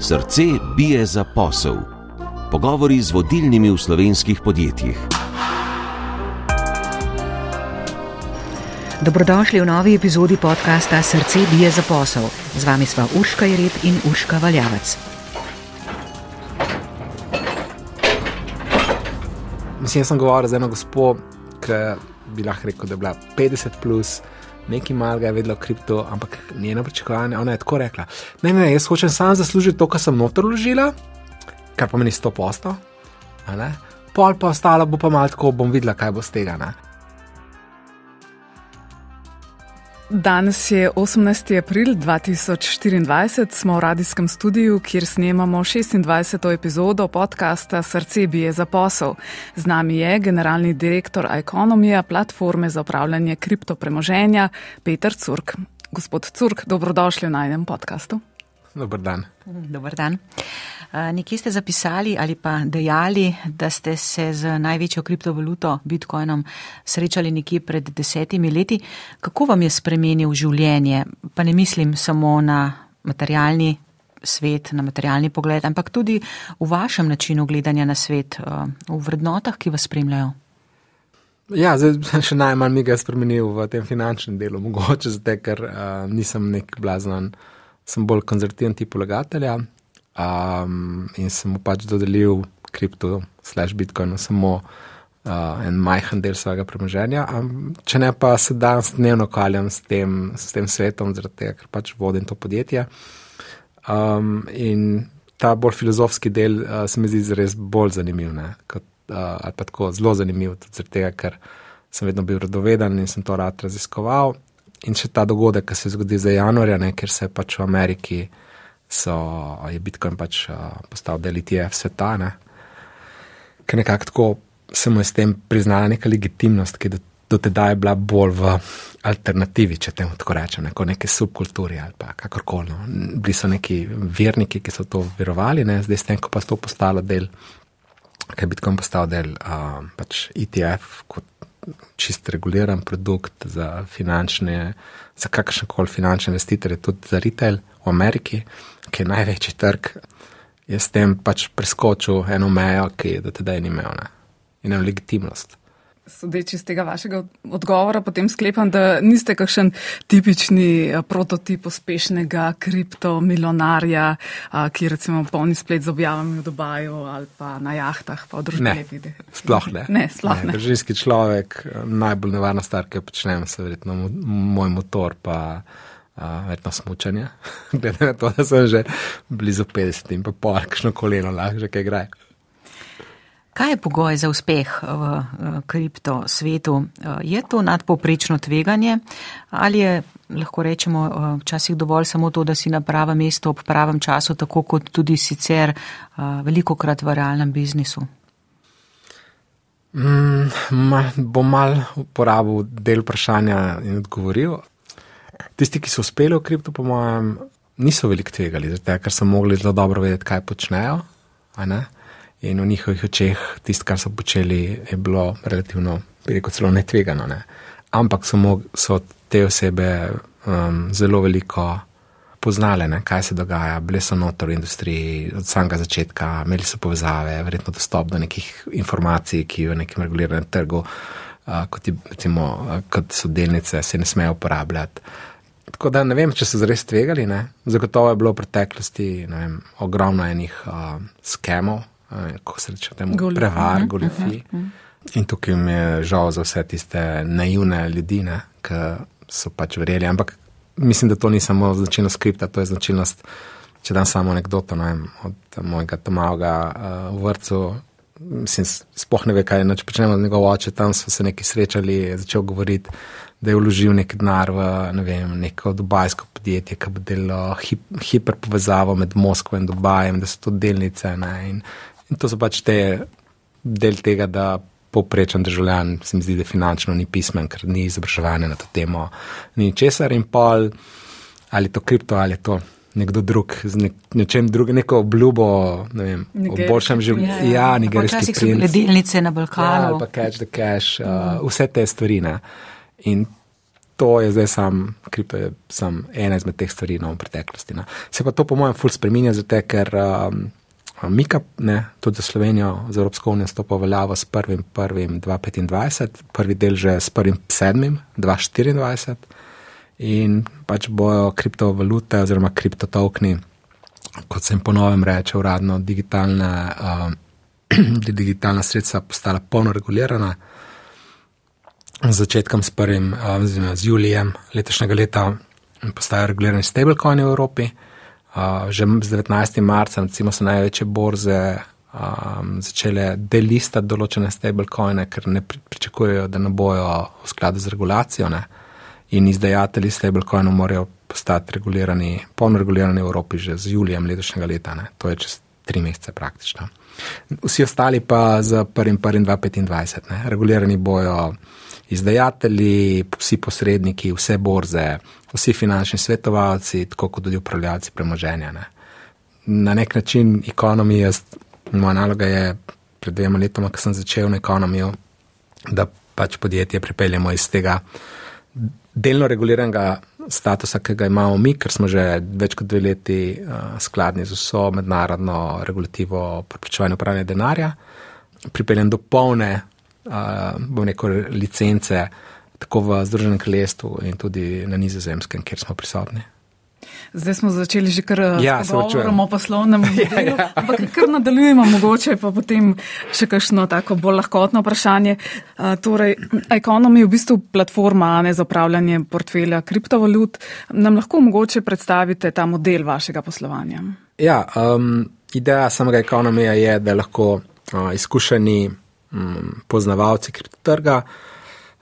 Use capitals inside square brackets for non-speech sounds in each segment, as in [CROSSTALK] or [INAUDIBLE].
Srce bije za posel. Pogovori z vodilnimi v slovenskih podjetjih. Dobrodošli v novi epizodi podcasta Srce bije za posel. Z vami sva Urška Jereb in Urška Valjavec. Mislim, jaz sem govoril z eno gospo, ki bi lahko rekel, da je bila 50 plus. Nekaj malega je vedela o kriptu, ampak njeno pričakovanje, ona je tako rekla: Ne, ne, jaz hočem samo zaslužiti to, kar sem noter vložila, kar pomeni 100 posto, pol pa ostalo bo pa malo tako, bom videla, kaj bo z tega. Ne? Danes je 18. april 2024, smo v radijskem studiu, kjer snemamo 26. epizodo podcasta Srce bije za posel. Z nami je generalni direktor Economija, platforme za upravljanje kriptopremoženja, Peter Curk. Gospod Curk, dobrodošli v najnem podkastu. Dobar dan. Dobar dan. Nekje ste zapisali ali pa dejali, da ste se z največjo kriptovaluto Bitcoinom srečali nekje pred desetimi leti. Kako vam je spremenil življenje? Pa ne mislim samo na materialni svet, na materialni pogled, ampak tudi v vašem načinu gledanja na svet, v vrednotah, ki vas spremljajo. Ja, zdaj [LAUGHS] še najmanj mi ga je spremenil v tem finančnem delu, mogoče zato, ker uh, nisem nek blaznan, sem bolj konzervativen tip vlagatelja um, in sem mu pač dodelil kripto, slash Bitcoin, samo uh, en majhen del svojega premoženja. Um, če ne pa se danes dnevno kaljam s tem, s tem svetom, zaradi tega, ker pač vodim to podjetje. Um, in ta bolj filozofski del uh, se mi zdi res bolj zanimiv, kot, uh, ali pa tako zelo zanimiv, tudi zaradi tega, ker sem vedno bil radoveden in sem to rad raziskoval. In še ta dogodek, ki se zgodi za januarja, ne, ker se pač v Ameriki so, je Bitcoin pač uh, postal del ETF sveta, ne? ker nekako tako se mu je s tem priznala neka legitimnost, ki do, do tedaj je bila bolj v alternativi, če temu tako rečem, neko neke subkulturi ali pa kakorkoli. No. Bili so neki verniki, ki so to verovali, ne? zdaj s tem, ko pa so to postalo del, ker je Bitcoin postal del uh, pač ETF kot čist reguliran produkt za finančne, za kakršne koli finančne investitorje, tudi za retail v Ameriki, ki je največji trg, je s tem pač preskočil eno mejo, ki je do tedaj ni imel ne? in eno legitimnost. Sodeč iz tega vašega odgovora, potem sklepam, da niste kakšen tipični eh, prototip uspešnega kriptomilionarja, eh, ki recimo polni splet z objavami v Dubaju ali pa na jahtah, pa v družbenih videh. Sploh ne. ne, sploh ne. ne. Družinski človek, eh, najbolj nevarna stvar, ki jo počnem, se verjetno moj motor pa verjetno smučanje. [LAUGHS] Glede na to, da sem že blizu 50 in pa pol, kakšno koleno lahko že kaj gre. Kaj je pogoj za uspeh v kripto svetu? Je to nadpoprečno tveganje ali je, lahko rečemo, včasih dovolj samo to, da si na pravem mestu ob pravem času, tako kot tudi sicer veliko krat v realnem biznisu? Mm, ma, bom mal uporabil del vprašanja in odgovoril. Tisti, ki so uspeli v kriptu, po mojem, niso veliko tvegali, zato ker so mogli zelo dobro vedeti, kaj počnejo. In v njihovih očeh tisto, kar so počeli, je bilo relativno, rekel celo netvegano. Ne? Ampak so, mog, so te osebe um, zelo veliko poznale, ne? kaj se dogaja, bile so notor v industriji od samega začetka, imeli so povezave, verjetno dostop do nekih informacij, ki v nekem reguliranem trgu, uh, kot, je, recimo, uh, kot so delnice, se ne smejo uporabljati. Tako da ne vem, če so zares tvegali. Ne? Zagotovo je bilo v preteklosti vem, ogromno enih uh, skemov, kako se reče temu, Golif. prevar, goljofi. Uh mhm, -huh. Mhm. In tukaj mi je žal za vse tiste naivne ljudi, ki so pač verjeli. Ampak mislim, da to ni samo značilnost skripta, to je značilnost, če dam samo anekdoto ne vem, od mojega Tomaga uh, v vrtu. Mislim, spoh ne ve, kaj je, če počnemo z njegovo oče, tam so se neki srečali, začel govoriti da je vložil nek denar v ne vem, neko dubajsko podjetje, ki bo delalo hip, hiperpovezavo med Moskvo in Dubajem, da so to delnice. In, in to so pač te del tega, da povprečen državljan, se mi zdi, da finančno ni pismen, ker ni izobraževanja na to temo, ni česar in pol, ali to kripto, ali to. Nekdo drug, z nek, nečem drugim, neko obljubo, ne vem, o boljšem življenju. Ja, ja, ja nigerijski princ. Delnice na Balkanu. Ja, pa catch the cash, uh, vse te stvari. Ne. In to je zdaj sam, kripto je sam ena izmed teh stvari no, v preteklosti. Ne. Se pa to po mojem ful spreminja, zato ker um, Mika, ne, tudi za Slovenijo, za Evropsko unijo stopa veljavo s 1.1.2025, prvi del že s 1.7.2024 in pač bojo kriptovalute oziroma kriptotokni, kot se jim ponovem reče, uradno digitalne, [CLEARS THROAT] uh, digitalna sredstva postala polno regulirana. Z začetkom s prvim, uh, z julijem letošnjega leta postajajo regulirani stablecoini v Evropi. Uh, že z 19. marcem, recimo, so največje borze um, začele delistati določene stablecoine, ker ne pričakujejo, da ne bojo v skladu z regulacijo. Ne? in izdajatelji stablecoinov morajo postati regulirani, polno regulirani v Evropi že z julijem letošnjega leta, ne. to je čez tri mesece praktično. Vsi ostali pa z 1.1.2025, ne. regulirani bojo izdajatelji, vsi posredniki, vse borze, vsi finančni svetovalci, tako kot tudi upravljalci premoženja. Ne. Na nek način ekonomija, moja naloga je pred dvema letoma, ko sem začel na ekonomijo, da pač podjetje pripeljemo iz tega delno reguliranega statusa, ki ga imamo mi, ker smo že več kot dve leti uh, skladni z vso mednarodno regulativo o preprečevanju pranja denarja, pripeljen do polne, bom rekel, licence, tako v Združenem kraljestvu in tudi na nizozemskem, kjer smo prisotni. Zdaj smo začeli že kar ja, govoriti o poslovnem [LAUGHS] modelu, ja, ja. ampak kar nadaljujemo, mogoče pa potem še kakšno tako bolj lahkotno vprašanje. Uh, torej, Economy je v bistvu platforma ne, za upravljanje portfelja kriptovalut. Nam lahko mogoče predstavite ta model vašega poslovanja? Ja, um, ideja samega Economija je, da lahko uh, izkušeni um, poznavalci kriptotrga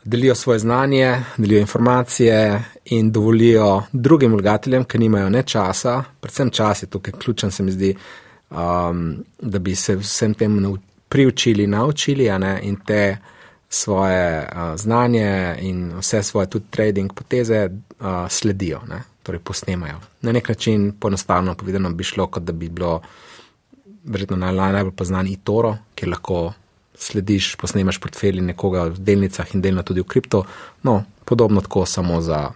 delijo svoje znanje, delijo informacije in dovolijo drugim vlagateljem, ki nimajo ne časa, predvsem čas je tukaj ključen, se mi zdi, um, da bi se vsem tem priučili, naučili ne, in te svoje uh, znanje in vse svoje tudi trading poteze uh, sledijo, ne, torej posnemajo. Na nek način, poenostavljeno povedano, bi šlo, kot da bi bilo verjetno najbolj poznan Itoro, kjer lahko slediš, posnemaš portfelj nekoga v delnicah in delno tudi v kripto. No, podobno tako samo za,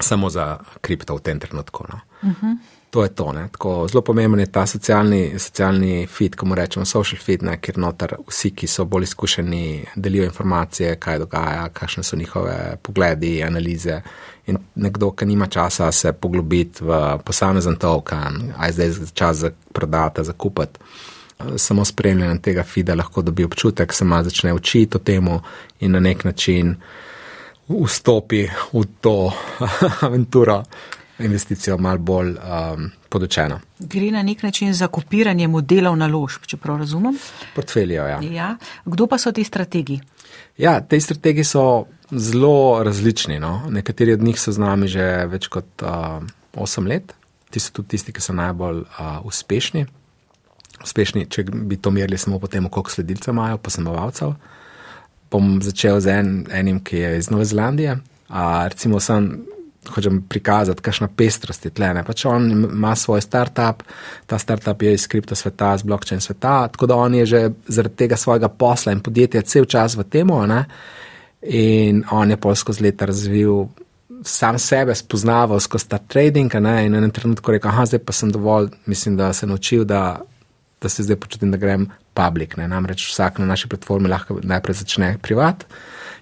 samo za kripto v tem trenutku. No. Uh mhm. -huh. To je to. Tako, zelo pomemben je ta socialni, socialni feed, ko mu rečemo social feed, ne, kjer noter vsi, ki so bolj izkušeni, delijo informacije, kaj dogaja, kakšne so njihove pogledi, analize. In nekdo, ki nima časa se poglobiti v posamezen token, aj zdaj je čas za prodati, za kupiti samo spremljanjem tega fida lahko dobi občutek, se malo začne učiti o tem in na nek način vstopi v to [LAUGHS] aventuro, investicijo malo bolj um, podočeno. Gre na nek način za kopiranje modelov naložb, če prav razumem? Portfelijo, ja. ja. Kdo pa so ti strategi? Ja, te strategi so zelo različni. No? Nekateri od njih so z nami že več kot uh, 8 let. Ti so tudi tisti, ki so najbolj uh, uspešni uspešni, če bi to merili samo po tem, koliko sledilcev imajo, posnemovalcev. Bom začel z en, enim, ki je iz Nove Zelandije. A, recimo, sem hočem prikazati, kakšna pestrost je tle. Pač on ima svoj startup, ta startup je iz kripto sveta, iz blockchain sveta, tako da on je že zaradi tega svojega posla in podjetja cel čas v tem. In on je polsko z leta razvil. Sam sebe spoznaval skozi ta trading, ne, in na enem trenutku rekel: Aha, zdaj pa sem dovolj, mislim, da sem naučil, da da se zdaj počutim, da grem public. Ne? Namreč vsak na naši platformi lahko najprej začne privat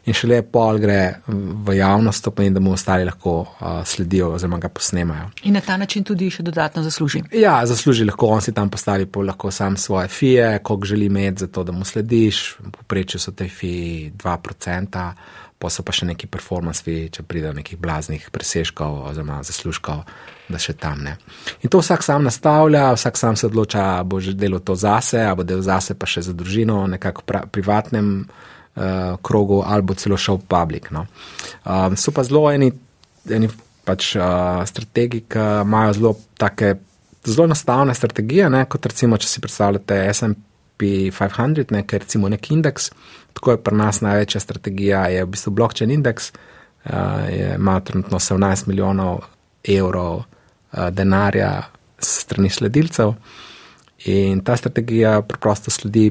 in šele pol gre v javnost, to pomeni, da mu ostali lahko uh, sledijo oziroma ga posnemajo. In na ta način tudi še dodatno zasluži. Ja, zasluži lahko, on si tam postavi pol lahko sam svoje fije, koliko želi imeti za to, da mu slediš. Poprečju so te fije 2% pa so pa še neki performanci, če pride do nekih blaznih presežkov oziroma zaslužkov, da še tam ne. In to vsak sam nastavlja, vsak sam se odloča, bo že delal to zase, ali bo delal zase pa še za družino, nekako pra, privatnem uh, krogu, ali bo celo šel v publik. No. Um, so pa zelo eni, eni pač uh, strategi, ki imajo zelo take. Zelo enostavne strategije, ne, kot recimo, če si predstavljate SP 500, ne, ker recimo nek indeks, Tako je pri nas največja strategija, je v bistvu blockchain indeks, uh, ima trenutno 17 milijonov evrov uh, denarja strani sledilcev in ta strategija preprosto sledi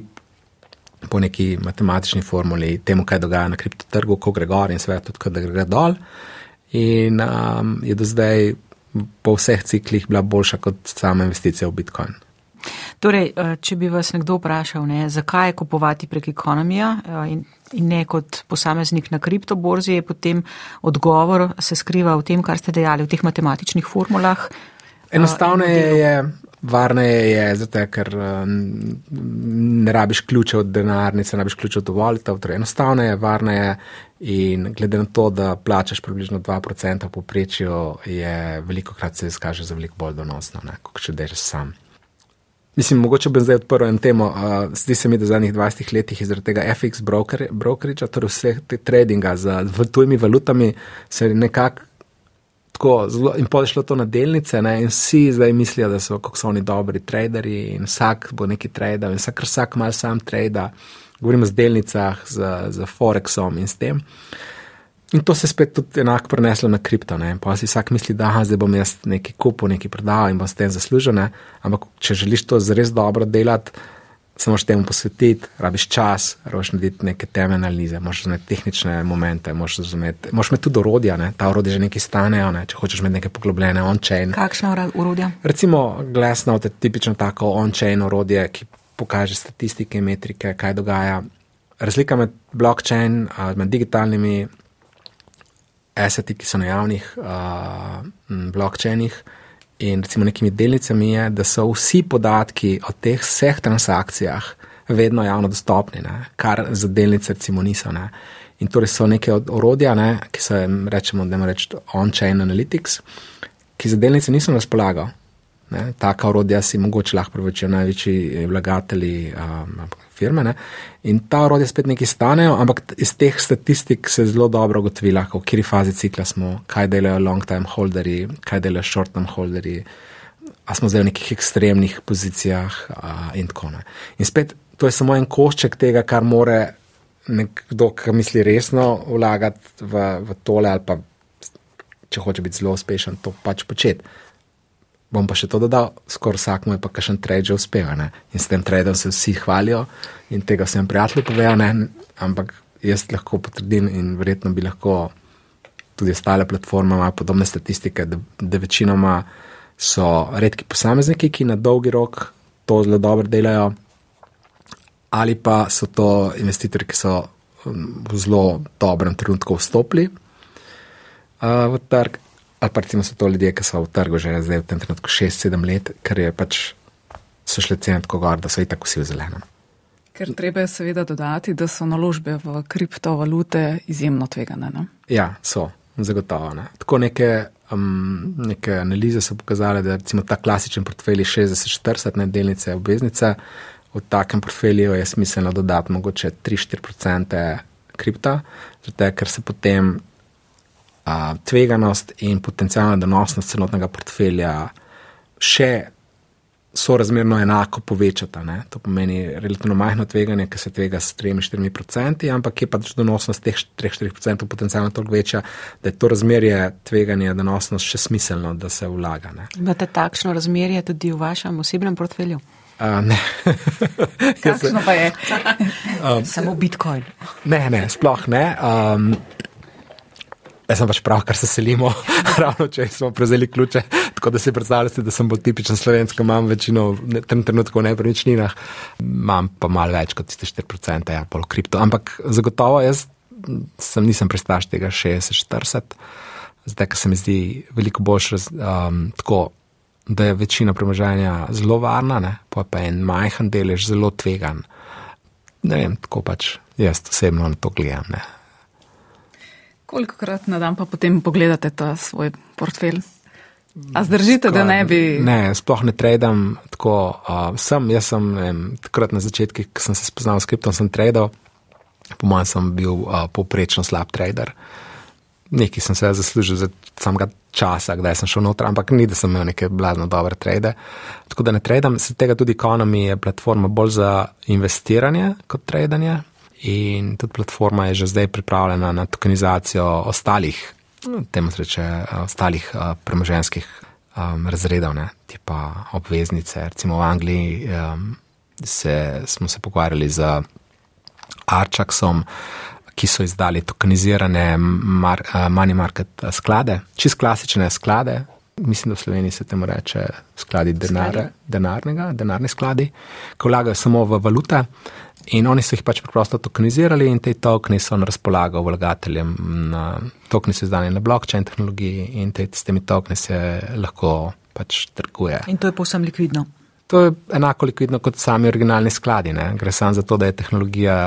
po neki matematični formuli temu, kaj dogaja na kriptotrgu, ko gre gor in svet tudi, da gre dol. In um, je do zdaj po vseh ciklih bila boljša kot sama investicija v Bitcoin. Torej, eh, če bi vas nekdo vprašal, ne, zakaj kupovati prek ekonomija eh, in, in ne kot posameznik na kriptoborzi, je potem odgovor se skriva v tem, kar ste dejali, v teh matematičnih formulah. Eh, Enostavno je, varneje je, zato ker ne rabiš ključe od denarnice, ne rabiš ključe od volitev, torej enostavno je, varneje in glede na to, da plačaš približno 2% v poprečju, je veliko krat se izkaže za veliko bolj donosno, kot če delaš sam. Mislim, mogoče bi zdaj odprl en temo. Uh, zdi se mi, da v zadnjih 20 letih iz tega FX broker, brokerja, torej vseh te tradinga z tujimi valutami, se nekako tako zelo in podešlo to na delnice ne, in vsi zdaj mislijo, da so, so oni dobri traderi in vsak bo neki trader in vsak, vsak mal sam trader. Govorimo o delnicah, z Forexom in s tem. Uh, In to se spet tudi enako preneslo na kripto. Pa si vsak misli, da aha, zdaj bom jaz nekaj kupil, nekaj prodal in bom s tem zaslužil. Ne? Ampak če želiš to res dobro delati, se moraš temu posvetiti, rabiš čas, rabiš narediti neke temeljne analize, moraš razumeti tehnične momente, moraš razumeti, moraš imeti tudi orodja, ne? ta orodja že nekaj stanejo, ne? če hočeš imeti neke poglobljene on-chain. Kakšna orodja? Recimo Glassnode je tipično tako on-chain orodje, ki pokaže statistike, metrike, kaj dogaja. Razlika med blockchain, med digitalnimi aseti, ki so na javnih uh, blokčenih in recimo nekimi delnicami, je, da so vsi podatki o teh vseh transakcijah vedno javno dostopni, ne? kar za delnice recimo niso. Ne? In torej so neke orodja, ne? ki so jim rečemo, da imamo reči on-chain analytics, ki za delnice niso na razpolago. Taka orodja si mogoče lahko privoščijo največji vlagatelji um, firme. Ne? In ta orodja spet nekaj stanejo, ampak iz teh statistik se zelo dobro ugotovi, v kateri fazi cikla smo, kaj delajo long-time holderi, kaj delajo short-term holderi, a smo zdaj v nekih ekstremnih pozicijah uh, in tako naprej. In spet to je samo en košček tega, kar more nekdo, ki misli resno vlagati v, v tole ali pa če hoče biti zelo uspešen, to pač početi. Bom pa še to dodal, skoraj vsak mu je pa kakšen trade že uspel. Ne? In s tem tradeom se vsi hvalijo in tega vsem prijateljem povejo, ne? ampak jaz lahko potrdim in verjetno bi lahko tudi ostale platforme imeli podobne statistike, da, da večinoma so redki posamezniki, ki na dolgi rok to zelo dobro delajo, ali pa so to investitorji, ki so um, v zelo dobrem trenutku vstopili uh, v trg ali pa recimo so to ljudje, ki so v trgu že zdaj v tem trenutku 6-7 let, ker je pač so šle cene tako gor, da so itak vsi v zelenem. Ker treba je seveda dodati, da so naložbe v kriptovalute izjemno tvegane. Ne? Ja, so, zagotovo. Ne. Tako neke, um, neke analize so pokazale, da recimo ta klasičen portfelj 60-40 delnice obveznice, v takem portfelju je smiselno dodati mogoče 3-4% kripta, zato ker se potem a, tveganost in potencijalna donosnost celotnega portfelja še sorazmerno enako povečata. Ne? To pomeni relativno majhno tveganje, ki se tvega s 3-4%, ampak je pač donosnost teh 3-4% potencijalno toliko večja, da je to razmerje tveganja donosnost še smiselno, da se vlaga. Ne? Imate takšno razmerje tudi v vašem osebnem portfelju? Uh, ne. Kakšno pa je? [LAUGHS] um, Samo Bitcoin. Ne, ne, sploh ne. Um, Jaz sem pač prav, kar se selimo, [LAUGHS] ravno če smo prevzeli ključe. Tako da si predstavljate, da sem bolj tipičen slovenski, imam večino v tem trenutku v nepremičninah, imam pa malo več kot tiste 4%, ja, pol kripto. Ampak zagotovo jaz sem, nisem pristaš tega 60-40, zdaj, ker se mi zdi veliko boljše, um, tako, da je večina premoženja zelo varna, ne, pa pa en majhen delež zelo tvegan. Ne vem, tako pač jaz osebno na to gledam. Ne. Koliko krat na dan pa potem pogledate ta svoj portfelj? A zdržite, da ne bi. Ne, sploh ne tradam tako. Uh, sem, jaz sem vem, takrat na začetku, ko sem se spoznal s kriptom, sem tradal. Po mojem sem bil uh, povprečno slab trader. Nekaj sem se zaslužil za samega časa, kdaj sem šel noter, ampak ni, da sem imel neke blazno dobre trade. Tako da ne tradam, se tega tudi ekonomi je platforma bolj za investiranje kot tradanje in tudi platforma je že zdaj pripravljena na tokenizacijo ostalih, temu reče, ostalih premoženskih um, razredov, ne, tipa obveznice. Recimo v Angliji um, se, smo se pogovarjali z Arčaksom, ki so izdali tokenizirane mar, money market sklade, čist klasične sklade. Mislim, da v Sloveniji se temu reče skladi denar, denarnega, denarni skladi, ki vlagajo samo v valute. In oni so jih pač preprosto tokenizirali in te tokeni so na razpolago vlagateljem. Tokeni so izdani na blockchain tehnologiji in te, s temi tokeni se lahko pač trguje. In to je povsem likvidno. To je enako likvidno kot sami originalni skladi. Ne? Gre samo za to, da je tehnologija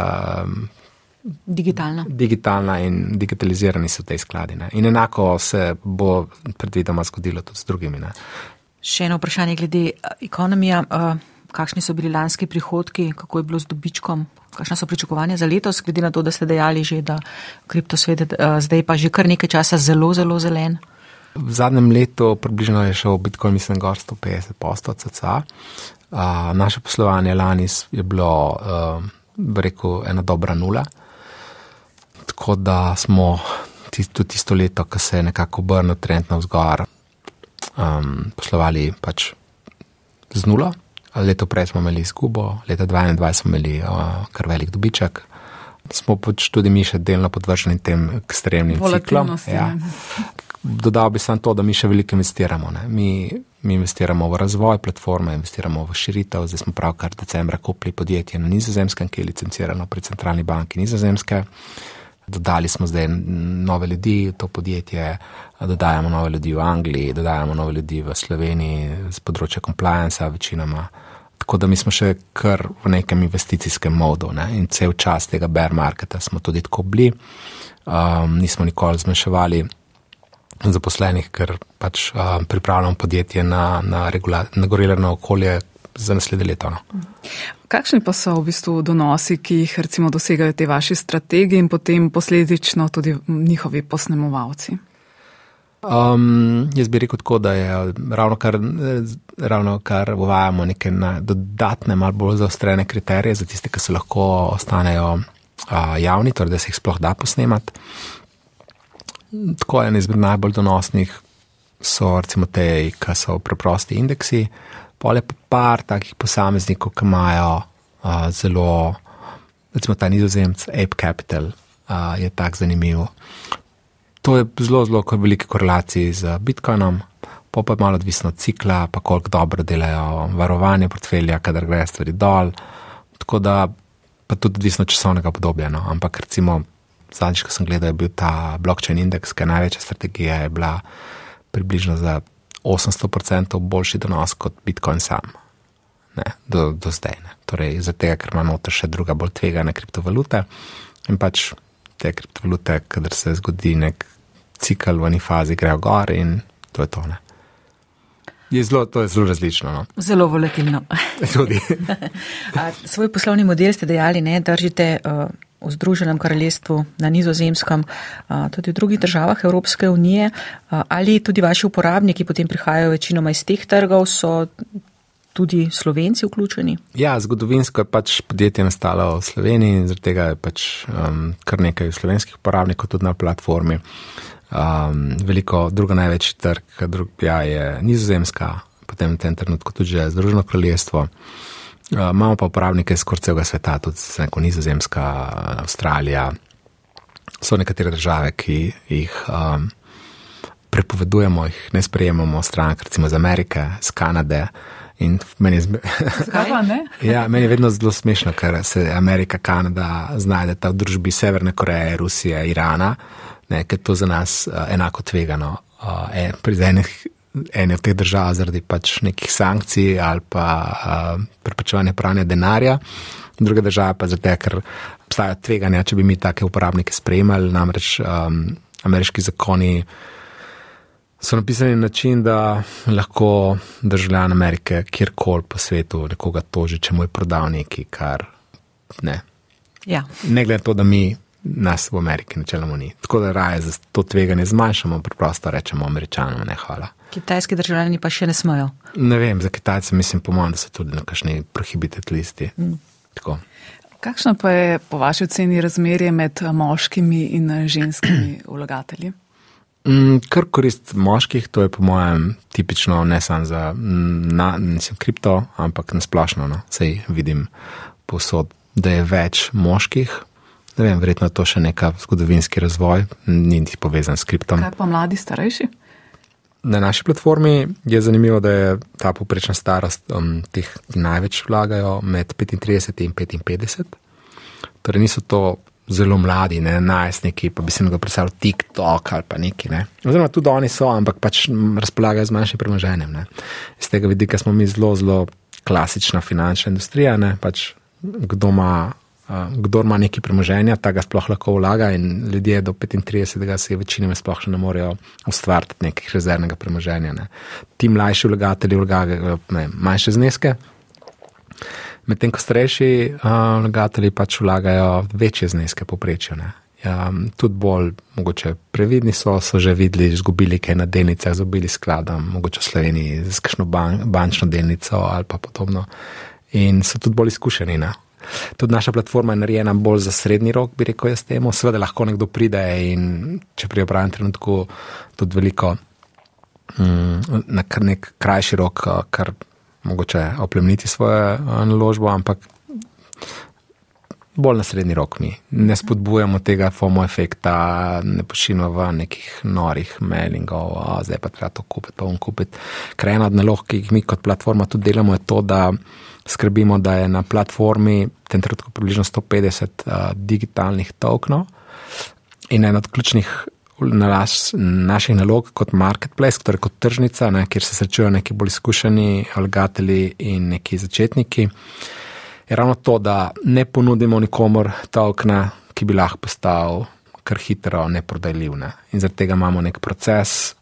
digitalna. digitalna in digitalizirani so te skladi. Ne? In enako se bo predvidoma zgodilo tudi z drugimi. Ne? Še eno vprašanje glede ekonomije. Uh, kakšni so bili lanski prihodki, kako je bilo z dobičkom, kakšna so pričakovanja za letos, glede na to, da ste dejali že, da kriptosvet uh, zdaj pa že kar nekaj časa zelo, zelo zelen. V zadnjem letu približno je šel Bitcoin, mislim, gor 150 postov CCA. Uh, naše poslovanje lani je bilo, uh, rekel, ena dobra nula. Tako da smo tudi tisto leto, ko se je nekako obrnil trend na vzgor, um, poslovali pač z nulo. Leto prej smo imeli izgubo, leta 2021 smo imeli uh, kar velik dobiček. Smo pač tudi mi še delno podvrženi tem ekstremnim ciklom. Ja. Dodal bi samo to, da mi še veliko investiramo. Mi, mi investiramo v razvoj platforme, investiramo v širitev. Zdaj smo pravkar decembra kupili podjetje na nizozemskem, ki je licencirano pri centralni banki nizozemske. Dodali smo zdaj nove ljudi v to podjetje, dodajamo nove ljudi v Angliji, dodajamo nove ljudi v Sloveniji z področja compliance, večinoma. Tako da mi smo še kar v nekem investicijskem modu ne? in cel čas tega bear marketa smo tudi tako bili. Um, nismo nikoli zmanjševali zaposlenih, ker pač um, pripravljamo podjetje na, na, na gorilano okolje za naslednje leto. No? Kakšni pa so v bistvu donosi, ki jih recimo dosegajo te vaše strategije in potem posledično tudi njihovi posnemovalci? Um, jaz bi rekel tako, da je ravno kar, ravno kar uvajamo neke dodatne, malo bolj zaostrene kriterije za tiste, ki se lahko ostanejo uh, javni, torej da se jih sploh da posnemati. Tako en izmed najbolj donosnih so recimo te, ki so preprosti indeksi, pole pa par takih posameznikov, ki imajo uh, zelo, recimo ta nizozemc, Ape Capital uh, je tak zanimiv. To je zelo, zelo velike korelacije z Bitcoinom, pa pa malo odvisno od cikla, pa koliko dobro delajo varovanje portfelja, kadar gre stvari dol. Tako da pa tudi odvisno od časovnega obdobja. No. Ampak recimo zadnjič, ko sem gledal, je bil ta blockchain indeks, ki je največja strategija, je bila približno za 800% boljši donos kot Bitcoin sam. Ne, do, do zdaj. Ne. Torej, zato, ker imamo tu še druga bolj tvegane kriptovalute in pač te kriptovalute, kadar se zgodi nek cikl v eni fazi, grejo gor in to je to. Ne. Je zelo, to je zelo različno. No. Zelo volatilno. Tudi. [LAUGHS] Svoj poslovni model ste dejali, ne držite uh, v Združenem kraljestvu, na nizozemskem, tudi v drugih državah Evropske unije. Ali tudi vaši uporabniki potem prihajajo večinoma iz teh trgov, so tudi slovenci vključeni? Ja, zgodovinsko je pač podjetje nastalo v Sloveniji in zaradi tega je pač um, kar nekaj slovenskih uporabnikov tudi na platformi. Um, veliko, druga največji trg drug, ja, je nizozemska, potem v tem trenutku tudi že Združeno kraljestvo. Uh, imamo pa uporabnike iz celega sveta, tudi neko nizozemska, Avstralija. So nekatere države, ki jih um, prepovedujemo, jih ne sprejemamo, stran, recimo iz Amerike, iz Kanade. In meni je, [LAUGHS] ja, meni je vedno zelo smešno, ker se Amerika, Kanada znajdeta v družbi Severne Koreje, Rusije, Irana, ker je to za nas uh, enako tvegano. Uh, en, pri enih, eni od teh držav zaradi pač nekih sankcij ali pa uh, preprečevanja pranja denarja, druga država pa zato, ker obstajajo tveganja, če bi mi take uporabnike sprejemali, namreč um, ameriški zakoni so napisani na način, da lahko državljan Amerike kjerkoli po svetu nekoga toži, če mu je prodal nekaj, kar ne. Ja. Ne glede na to, da mi nas v Ameriki načeloma ni. Tako da raje za to tveganje zmanjšamo, preprosto rečemo američanom ne hvala. Kitajski državljani pa še ne smejo. Ne vem, za Kitajce mislim, pomoč, da so tudi na kakšni prohibitet listi. Mm. Kakšno pa je po vaši oceni razmerje med moškimi in ženskimi [CLEARS THROAT] vlagatelji? Mm, kar korist moških, to je po mojem tipično ne samo za mm, na, nisem kripto, ampak nasplošno. No. Sej vidim posod, da je več moških ne vem, verjetno je to še neka zgodovinski razvoj, ni niti povezan s kriptom. Kaj pa mladi, starejši? Na naši platformi je zanimivo, da je ta poprečna starost um, teh, ki največ vlagajo, med 35 in 55. Torej niso to zelo mladi, ne najstniki, pa bi se lahko predstavljal TikTok ali pa neki. Ne. Oziroma tudi oni so, ampak pač razpolagajo z manjšim premoženjem. Ne. Z tega vidika smo mi zelo, zelo klasična finančna industrija. Ne. Pač kdo ima kdo ima nekaj premoženja, ta ga sploh lahko vlaga, in ljudje do 35. se večinoma sploh še ne morejo ustvariti nekih rezervnega premoženja. Ne. Ti mlajši vlagatelji vlagajo manjše zneske, medtem ko starejši vlagatelji pač vlagajo večje zneske poprečju. Ja, tudi bolj mogoče previdni so, so že videli, izgubili kaj na delnicah, izgubili skladom, mogoče v Sloveniji z kakšno ban, bančno delnico ali pa podobno. In so tudi bolj izkušeni. Ne? Tudi naša platforma je narejena bolj za srednji rok, bi rekel jaz temu. Seveda lahko nekdo pride in če pri pravem trenutku tudi veliko mm, na nek krajši rok, kar mogoče oplemniti svojo naložbo, ampak bolj na srednji rok mi. Ne spodbujamo tega FOMO efekta, ne pošiljamo v nekih norih mailingov, zdaj pa treba to kupiti, pa bom kupiti. Ker ena od nalog, ki jih mi kot platforma tudi delamo, je to, da skrbimo, da je na platformi tem trenutku približno 150 uh, digitalnih tokenov in en od ključnih nalas, naših nalog kot marketplace, torej kot tržnica, ne, kjer se srečujejo neki bolj izkušeni vlagatelji in neki začetniki, je ravno to, da ne ponudimo nikomor tokena, ki bi lahko postal kar hitro neprodajljiv. Ne. In zaradi tega imamo nek proces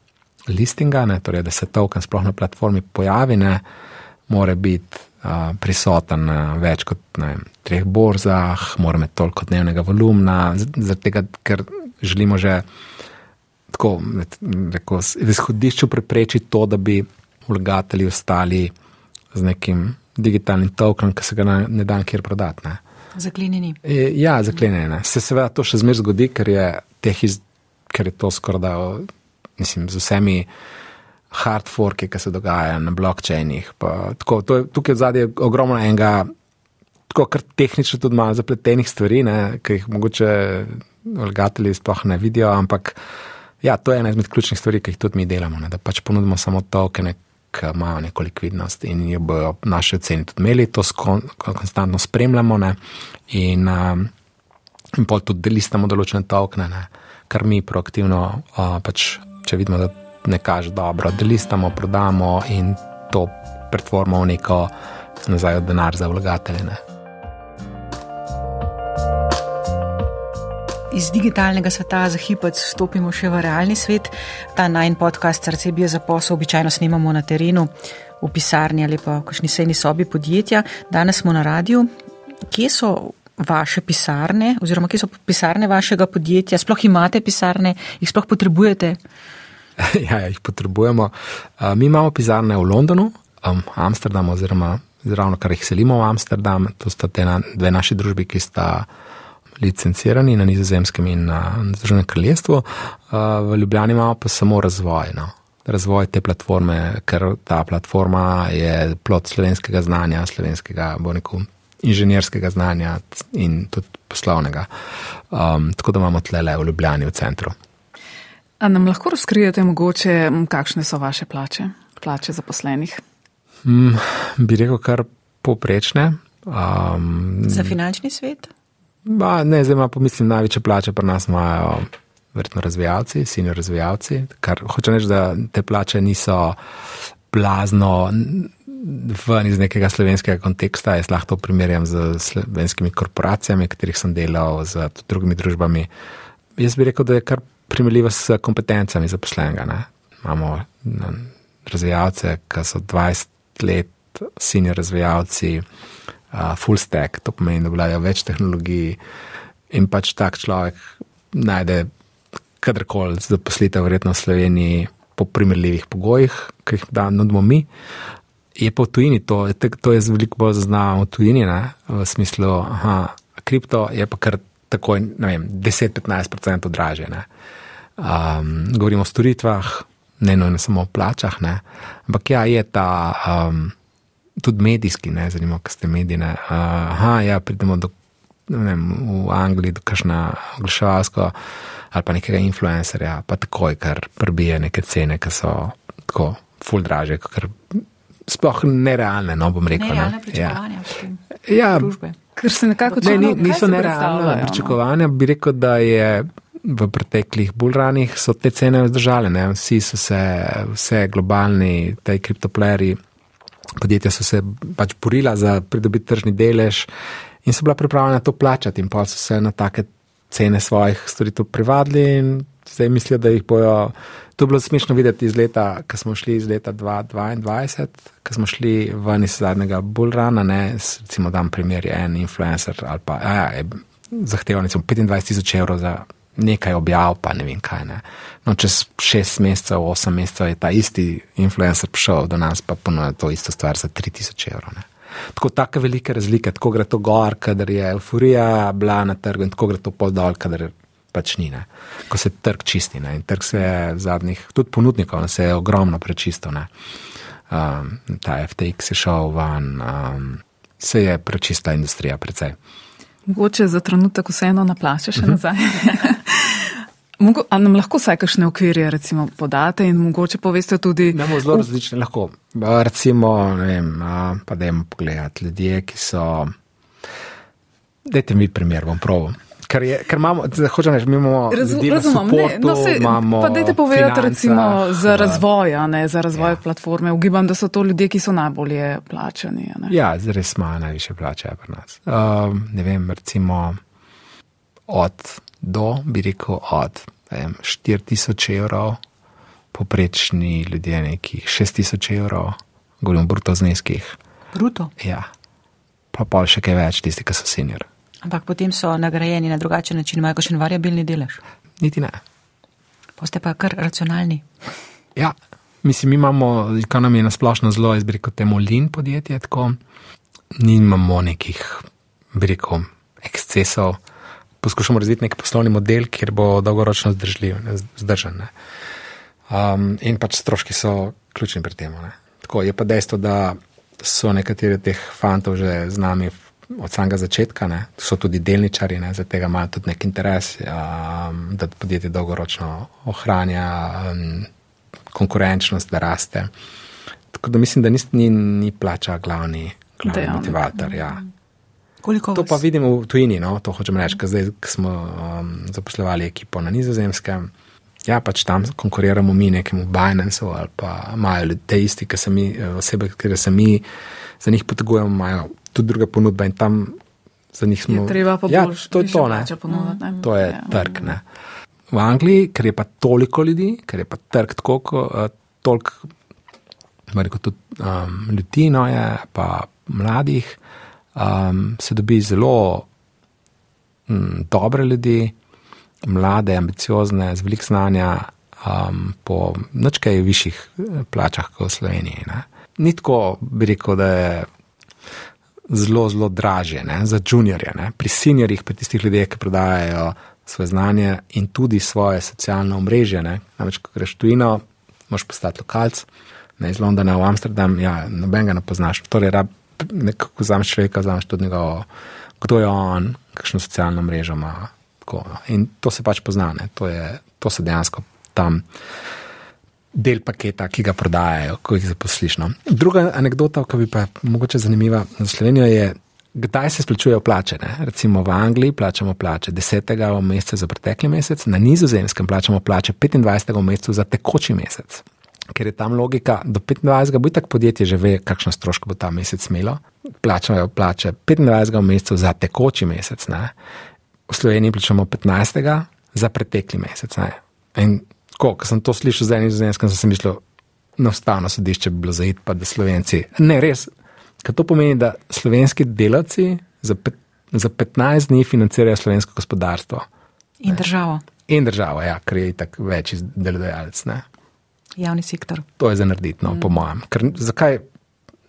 listinga, ne, torej da se token sploh na platformi pojavi, ne, more biti prisoten na več kot ne, treh borzah, mora imeti toliko dnevnega volumna, zaradi tega, ker želimo že tako, reko, v izhodišču preprečiti to, da bi vlagatelji ostali z nekim digitalnim tokenom, ki se ga ne da kjer prodati. Ne. Zaklenjeni. E, ja, zaklenjeni. Se seveda to še zmer zgodi, ker je, iz, ker je to skoraj da, mislim, z vsemi hard forki, ki se dogajajo na blokčajnih. Tukaj zadaj je ogromno enega, tako kar tehnično tudi malo zapletenih stvari, ne, ki jih mogoče vlagatelji sploh ne vidijo, ampak ja, to je ena izmed ključnih stvari, ki jih tudi mi delamo, ne, da pač ponudimo samo tokene, ki imajo neko likvidnost in jo bojo naše oceni tudi imeli, to skon, konstantno spremljamo ne, in, um, in pol tudi delistamo določene tokene, ne, kar mi proaktivno uh, pač, če vidimo, da ne kaže dobro, da listamo, prodamo in to pretvorimo v neko nazaj denar za vlagatelje. Iz digitalnega sveta za hipec stopimo še v realni svet. Ta najn podcast Srce bije za posel običajno snimamo na terenu, v pisarni ali pa v kakšni sejni sobi podjetja. Danes smo na radiju. Kje so vaše pisarne oziroma kje so pisarne vašega podjetja? Sploh imate pisarne, jih sploh potrebujete? [LAUGHS] ja, jih potrebujemo. Uh, mi imamo pisarne v Londonu, um, Amsterdamu, oziroma ravno kar jih selimo v Amsterdam. To sta te na, dve naši družbi, ki sta licencirani na nizozemskem in na Združenem kraljestvu. Uh, v Ljubljani imamo pa samo razvoj. No. Razvoj te platforme, ker ta platforma je plot slovenskega znanja, slovenskega, boniku, inženirskega znanja in tudi poslovnega. Um, tako da imamo tle le v Ljubljani, v centru. A nam lahko razkrijete mogoče, kakšne so vaše plače, plače zaposlenih? Mm, bi rekel, kar poprečne. Um, Za finančni svet? Ba, ne, zdaj ima pomislim, največje plače pri nas imajo verjetno razvijalci, senior razvijalci, kar hoče reči, da te plače niso blazno ven iz nekega slovenskega konteksta. Jaz lahko to primerjam z slovenskimi korporacijami, katerih sem delal, z drugimi družbami. Jaz bi rekel, da je kar primerljivo s kompetencami zaposlenega. Ne. Imamo razvijalce, ki so 20 let, senior razvijalci, uh, full stack, to pomeni, da vladajo več tehnologij in pač tak človek najde kadarkoli zaposlitev, verjetno v Sloveniji, po primerljivih pogojih, ki jih da nudimo mi. Je pa v tujini to, to je veliko bolj zaznavamo v tujini, ne, v smislu, da kripto je pa kar takoj 10-15% draže. Ne um, govorimo o storitvah, ne nujno samo o plačah. Ne. Ampak ja, je ta um, tudi medijski, ne zanimivo, kaj ste mediji. Uh, aha, ja, pridemo do vem, v Angliji, kakšna oglaševalsko ali pa nekega influencerja, pa takoj, ker prebije neke cene, ki so tako full draže, ker sploh nerealne, no bom rekel. Nerealne ne. Ja. ja. Družbe. Ker se nekako Ne, ni, niso predstavljajo, no? pričakovanja. Bi rekel, da je v preteklih bulranih so te cene vzdržale. Ne? Vsi so se, vse globalni, te kriptopleri, podjetja so se pač borila za pridobiti tržni delež in so bila pripravljena to plačati, in pa so se na take cene svojih storitev privadili in zdaj mislijo, da jih bojo. To je bilo smešno videti iz leta, ko smo šli iz leta 2022, ko smo šli ven iz zadnjega bullrana, ne, recimo dam primer, je en influencer ali pa ja, je zahteval recimo 25 tisoč evrov za nekaj objav, pa ne vem kaj. Ne. No, čez šest mesecev, osem mesecev je ta isti influencer prišel do nas, pa ponuja to isto stvar za 3000 evrov. Ne. Tako take velike razlike, tako gre to gor, kadar je euforija bila na trgu in tako gre to pol dol, kadar pač ni, ne. ko se trg čisti. Ne. In trg se je zadnjih, tudi ponudnikov, ne, se je ogromno prečistil. Ne. Um, ta FTX je šel van, um, se je prečistila industrija precej. Mogoče za trenutek vseeno na plače Mhm. še nazaj. [LAUGHS] Mogo, a nam lahko vsaj kakšne okvirje recimo podate in mogoče poveste tudi, Imamo zelo različne, lahko. Recimo, ne vem, pa dajmo pogledati ljudje, ki so. Dajte mi primer, bom proval. Ker, je, ker imamo, hočem reči, mi imamo v razumem, ne, supportu, no, saj, imamo pa dajte povedati recimo za razvoj, a ne za razvoj Ja. ja. platforme. Ugibam, da so to ljudje, ki so najbolje plačani. a ne. Ja, res ima najviše plače ja, pri nas. Um, ne vem, recimo od do, bi rekel, od ne vem, 4000 evrov, poprečni ljudje nekih 6000 evrov, govorim o bruto zneskih. Bruto. Ja, pa pol še kaj več, tisti, ki so senior. Ampak potem so nagrajeni na drugačen način, imajo še variabilni delež. Niti ne. Poste pa kar racionalni. Ja, mislim, mi imamo, kar nam je nasplošno zelo, jaz bi rekel, temu lin podjetje, tako nimamo nekih, bi rekel, ekscesov. Poskušamo razviti nek poslovni model, kjer bo dolgoročno zdržljiv, ne, zdržan. Ne. Um, in pač stroški so ključni pri tem. Ne. Tako je pa dejstvo, da so nekateri teh fantov že z nami od samega začetka, ne. so tudi delničari, ne, zaradi tega imajo tudi nek interes, um, da podjetje dolgoročno ohranja um, konkurenčnost, da raste. Tako da mislim, da ni, ni, ni plača glavni, glavni Dejavnik. motivator. Ja. Koliko To vas? pa vidimo v tujini, no? to hočem reči, ker zdaj smo um, zaposlovali ekipo na nizozemskem. Ja, pač tam konkuriramo mi nekemu Binance ali pa imajo te isti, ki se mi, osebe, ki se mi za njih potegujemo, imajo tudi druge ponudbe in tam za njih smo. Je treba pa ja, bolj to je to, ne. ponuditi. Ne? To je Ja. trg. Ne. V Angliji, ker je pa toliko ljudi, ker je pa trg tako, ko, toliko rekel, tudi, um, ljudi, no je, pa mladih, um, se dobi zelo um, dobre ljudi, mlade, ambiciozne, z velik znanja, um, po nekaj višjih eh, plačah kot v Sloveniji. Ne. Ni tako, bi rekel, da je zelo, zelo dražje ne, za juniorje. Ne. Pri seniorjih, pri tistih ljudeh, ki prodajajo svoje znanje in tudi svoje socialno omrežje. Ne. Namreč, ko greš tujino, moš postati lokalc, ne iz Londona v Amsterdam, ja, noben ga ne poznaš. Torej, rab, nekako vzameš človeka, vzameš tudi njegovo, kdo je on, kakšno socialno mrežo ima. Tako, no. In to se pač pozna, to, je, to se dejansko tam del paketa, ki ga prodajajo, ko jih zaposliš. No. Druga anekdota, ki bi pa mogoče zanimiva za Slovenijo, je, kdaj se splačujejo plače. Ne? Recimo v Angliji plačamo plače 10. v mesecu za pretekli mesec, na nizozemskem plačamo plače 25. v mesecu za tekoči mesec. Ker je tam logika, do 25. bo itak podjetje že ve, kakšno stroško bo ta mesec imelo. Plačajo plače 25. v mesecu za tekoči mesec. Ne? V Sloveniji plačamo 15. za pretekli mesec. Ne? In ko, ko sem to slišal z enim zvezdskim, sem si mislil, na ustavno sodišče bi bilo zaid, pa da slovenci. Ne, res. Ker to pomeni, da slovenski delavci za, pet, za 15 dni financirajo slovensko gospodarstvo In državo, in državo, ja, ker je tako večji delodajalec. Ne. javni sektor. To je za narediti, no, mm. po mojem. Ker zakaj?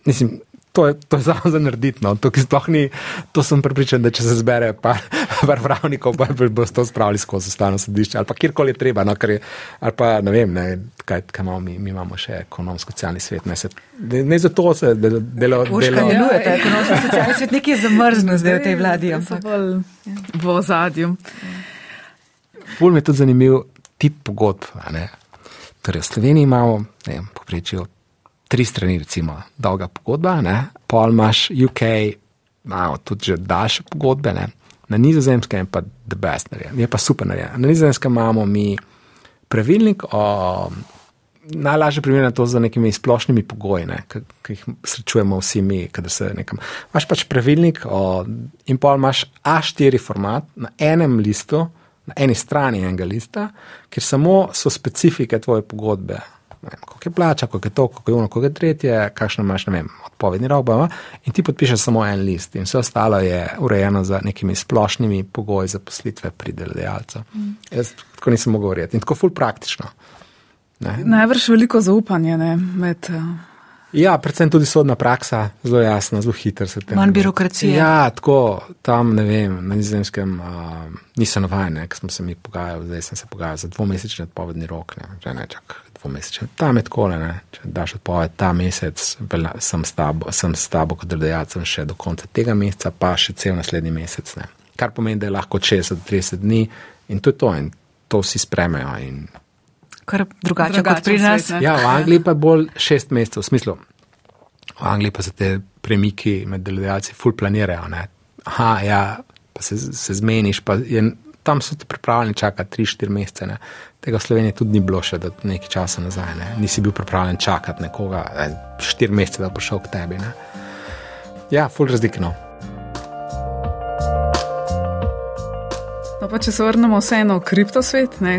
Mislim, to je, to je [LAUGHS] samo za narediti. No. To, ki sploh ni, to sem pripričan, da če se zbere par, pravnikov, pa bi bo to spravili skozi ustavno sodišče ali pa kjerkoli je treba, no, je, ali pa ne vem, ne, kaj, kaj imamo mi, mi imamo še ekonomsko-socialni svet. Ne, se, ne, ne zato se delo. delo, delo. deluje ta ekonomsko-socialni svet, nekaj je zamrzno zdaj v tej vladi. V ozadju. Ful mi je tudi zanimiv tip pogodb. Torej, v Sloveniji imamo, ne vem, poprečju tri strani, recimo, dolga pogodba, ne, pol imaš UK, imajo tudi že daljše pogodbe, ne. Na nizozemskem je pa the best, narejen, je pa super narejen. Na nizozemskem imamo mi pravilnik o. Najlažje primerjati to z nekimi splošnimi pogoji, ne, ki jih srečujemo vsi mi, kadar se nekam. Imáš pač pravilnik o, in pol imaš A4 format na enem listu, na eni strani enega lista, kjer samo so specifike tvoje pogodbe kako je plača, kako je to, kako je ono, kako je tretje, kakšno imaš, ne vem, odpovedni rok, in ti podpišeš samo en list, in vse ostalo je urejeno z nekimi splošnimi pogoji za poslitve pri delodajalcu. Mm. Jaz tako nisem mogel verjeti in tako ful praktično. Najbrž veliko zaupanje ne, med. Uh... Ja, predvsem tudi sodna praksa, zelo jasna, zelo hiter se tem. Manj birokracije. Ja, tako tam, ne vem, na nizozemskem uh, nisem navajen, ker smo se mi pogajali, zdaj sem se pogajal za dvomesečni odpovedni rok, ne, že ne čak dvomesečni. Tam je tako, ne, če daš odpoved ta mesec, velja, sem, s tabo, sem s tabo kot delodajalcem še do konca tega meseca, pa še cel naslednji mesec. Ne. Kar pomeni, da je lahko 60-30 dni in to je to, in to vsi spremejo. In, kar drugače, drugače kot pri nas. Ja, v Angliji pa je bolj šest mesecev, v smislu. V Angliji pa se te premiki med delodajalci ful planirajo. Ne? Aha, ja, pa se, se zmeniš, pa je, tam so ti pripravljeni čakati 3-4 mesece. Ne? Tega v Sloveniji tudi ni bilo še nekaj časa nazaj. Ne? Nisi bil pripravljen čakati nekoga 4 mesece, da bo šel k tebi. Ne? Ja, ful razlikno. No, pa če se vrnemo vseeno v kriptosvet, ne,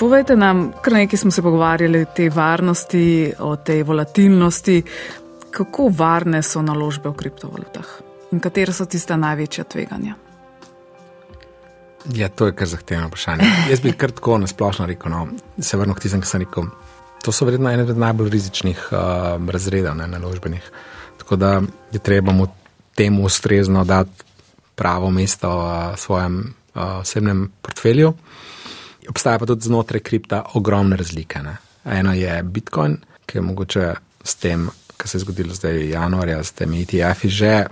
povejte nam, kar nekaj smo se pogovarjali o tej varnosti, o tej volatilnosti. Kako varne so naložbe v kriptovalutah in katere so tiste največje tveganja? Ja, to je kar zahtevno vprašanje. Jaz bi kar tako nasplošno rekel, no, se vrnil k tistem, ki sem rekel. To so verjetno ene od najbolj rizičnih uh, razredov ne, naložbenih. Tako da je treba mu temu ustrezno dati pravo mesto v uh, svojem osebnem portfelju. Obstaja pa tudi znotraj kripta ogromne razlike. Ne. Eno je Bitcoin, ki je mogoče s tem, kar se je zgodilo zdaj januarja, s temi ETF-i, že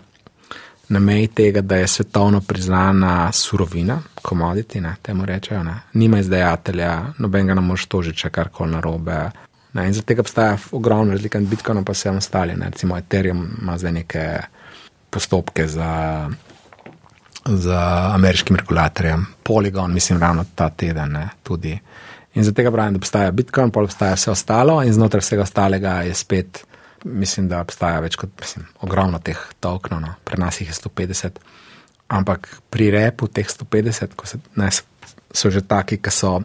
na meji tega, da je svetovno priznana surovina, komoditi, temu rečejo. Ne. Nima izdajatelja, noben ga ne moreš tožiti, če karkoli narobe. Ne, in zaradi tega obstaja ogromna razlika med Bitcoinom in vsem ostalim. Recimo Ethereum ima zdaj neke postopke za z ameriškim regulatorjem, Polygon, mislim, ravno ta teden ne, tudi. In zato pravim, da obstaja Bitcoin, pa obstaja vse ostalo, in znotraj vsega ostalega je spet, mislim, da obstaja več kot mislim, ogromno teh tokenov, no. pri nas jih je 150, ampak pri repu teh 150, ko se, ne, so že taki, ki so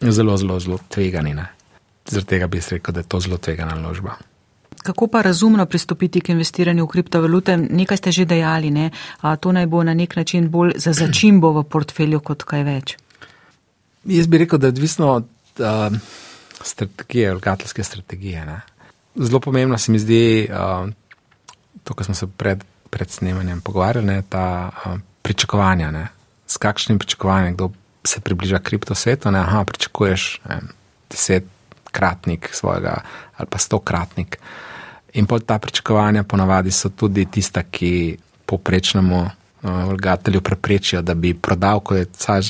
zelo, zelo, zelo tvegani. Zaradi tega bi rekel, da je to zelo tvegana naložba. Kako pa razumno pristopiti k investiranju v kriptovalute? Nekaj ste že dejali, ne? A to naj bo na nek način bolj za začimbo v portfelju kot kaj več. Jaz bi rekel, da je odvisno od uh, strategije, vlagateljske strategije. Ne? Zelo pomembno se mi zdi uh, to, kar smo se pred, pred snemanjem pogovarjali, ne? ta uh, pričakovanja. Ne? S kakšnim pričakovanjem, kdo se približa kriptosvetu. Aha, pričakuješ ne, desetkratnik svojega ali pa stokratnik. In pol ta pričakovanja ponavadi so tudi tista, ki poprečnemu uh, vlagatelju preprečijo, da bi prodal, ko je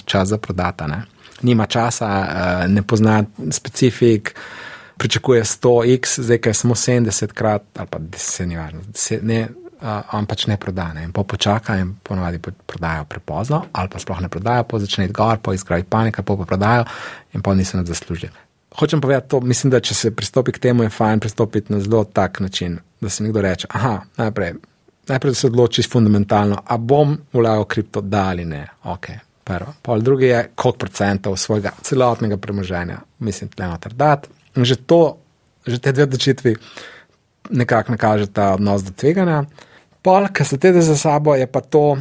čas za prodata. Ne. Nima časa, uh, ne pozna specifik, pričakuje 100x, zdaj je samo 70 krat, ali pa 10, ni važno, ne, uh, on pač ne proda. Ne. In po počaka in ponavadi prodajo prepozno, ali pa sploh ne prodajo, po začne iti gor, po izgraji panika, po pa prodajo in pa niso nad zaslužili hočem povedati to, mislim, da če se pristopi k temu, je fajn pristopiti na zelo tak način, da se nekdo reče, aha, najprej, najprej se odloči fundamentalno, a bom vlagal kripto, da ali ne, ok. Prvo. Pol drugi je, koliko procentov svojega celotnega premoženja mislim, da je noter dati. In že to, že te dve odločitvi nekako nakaže ta odnos do tveganja. Pol, kar se tede za sabo, je pa to,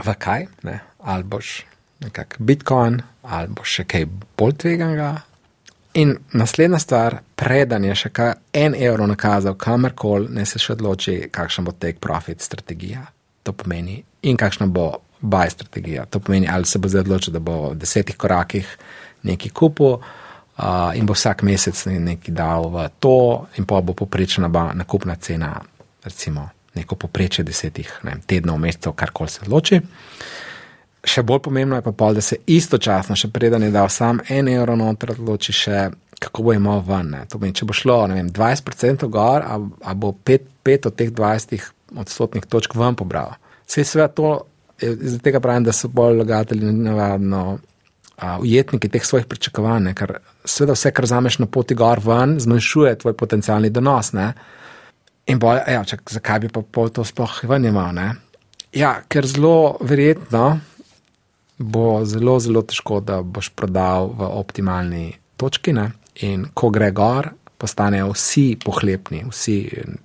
v kaj, ne? ali boš nekak Bitcoin, ali boš še kaj bolj tveganega, In naslednja stvar, preden je še kaj en evro nakazal, kamorkoli, ne se še odloči, kakšen bo take profit strategija. To pomeni in kakšna bo buy strategija. To pomeni, ali se bo zdaj odločil, da bo v desetih korakih nekaj kupil uh, in bo vsak mesec nekaj dal v to, in pa bo poprečna nakupna cena, recimo neko poprečje desetih ne, tednov, mesecev, karkoli se odloči. Še bolj pomembno je pa pol, da se istočasno, še preden je dal sam en evro noter, odloči še, kako bo imel ven. Meni, če bo šlo vem, 20% gor, a, a bo 5 od teh 20 odstotnih točk ven pobral. Vse sve to, iz tega pravim, da so bolj vlagatelji navadno ujetniki teh svojih pričakovanj, ker seveda vse, kar zameš na poti gor ven, zmanjšuje tvoj potencialni donos. Ne? In bolj, ja, čak, zakaj bi pa pol to sploh ven imel? Ne? Ja, ker zelo verjetno bo zelo, zelo težko, da boš prodal v optimalni točki. Ne? In ko gre gor, postanejo vsi pohlepni, vsi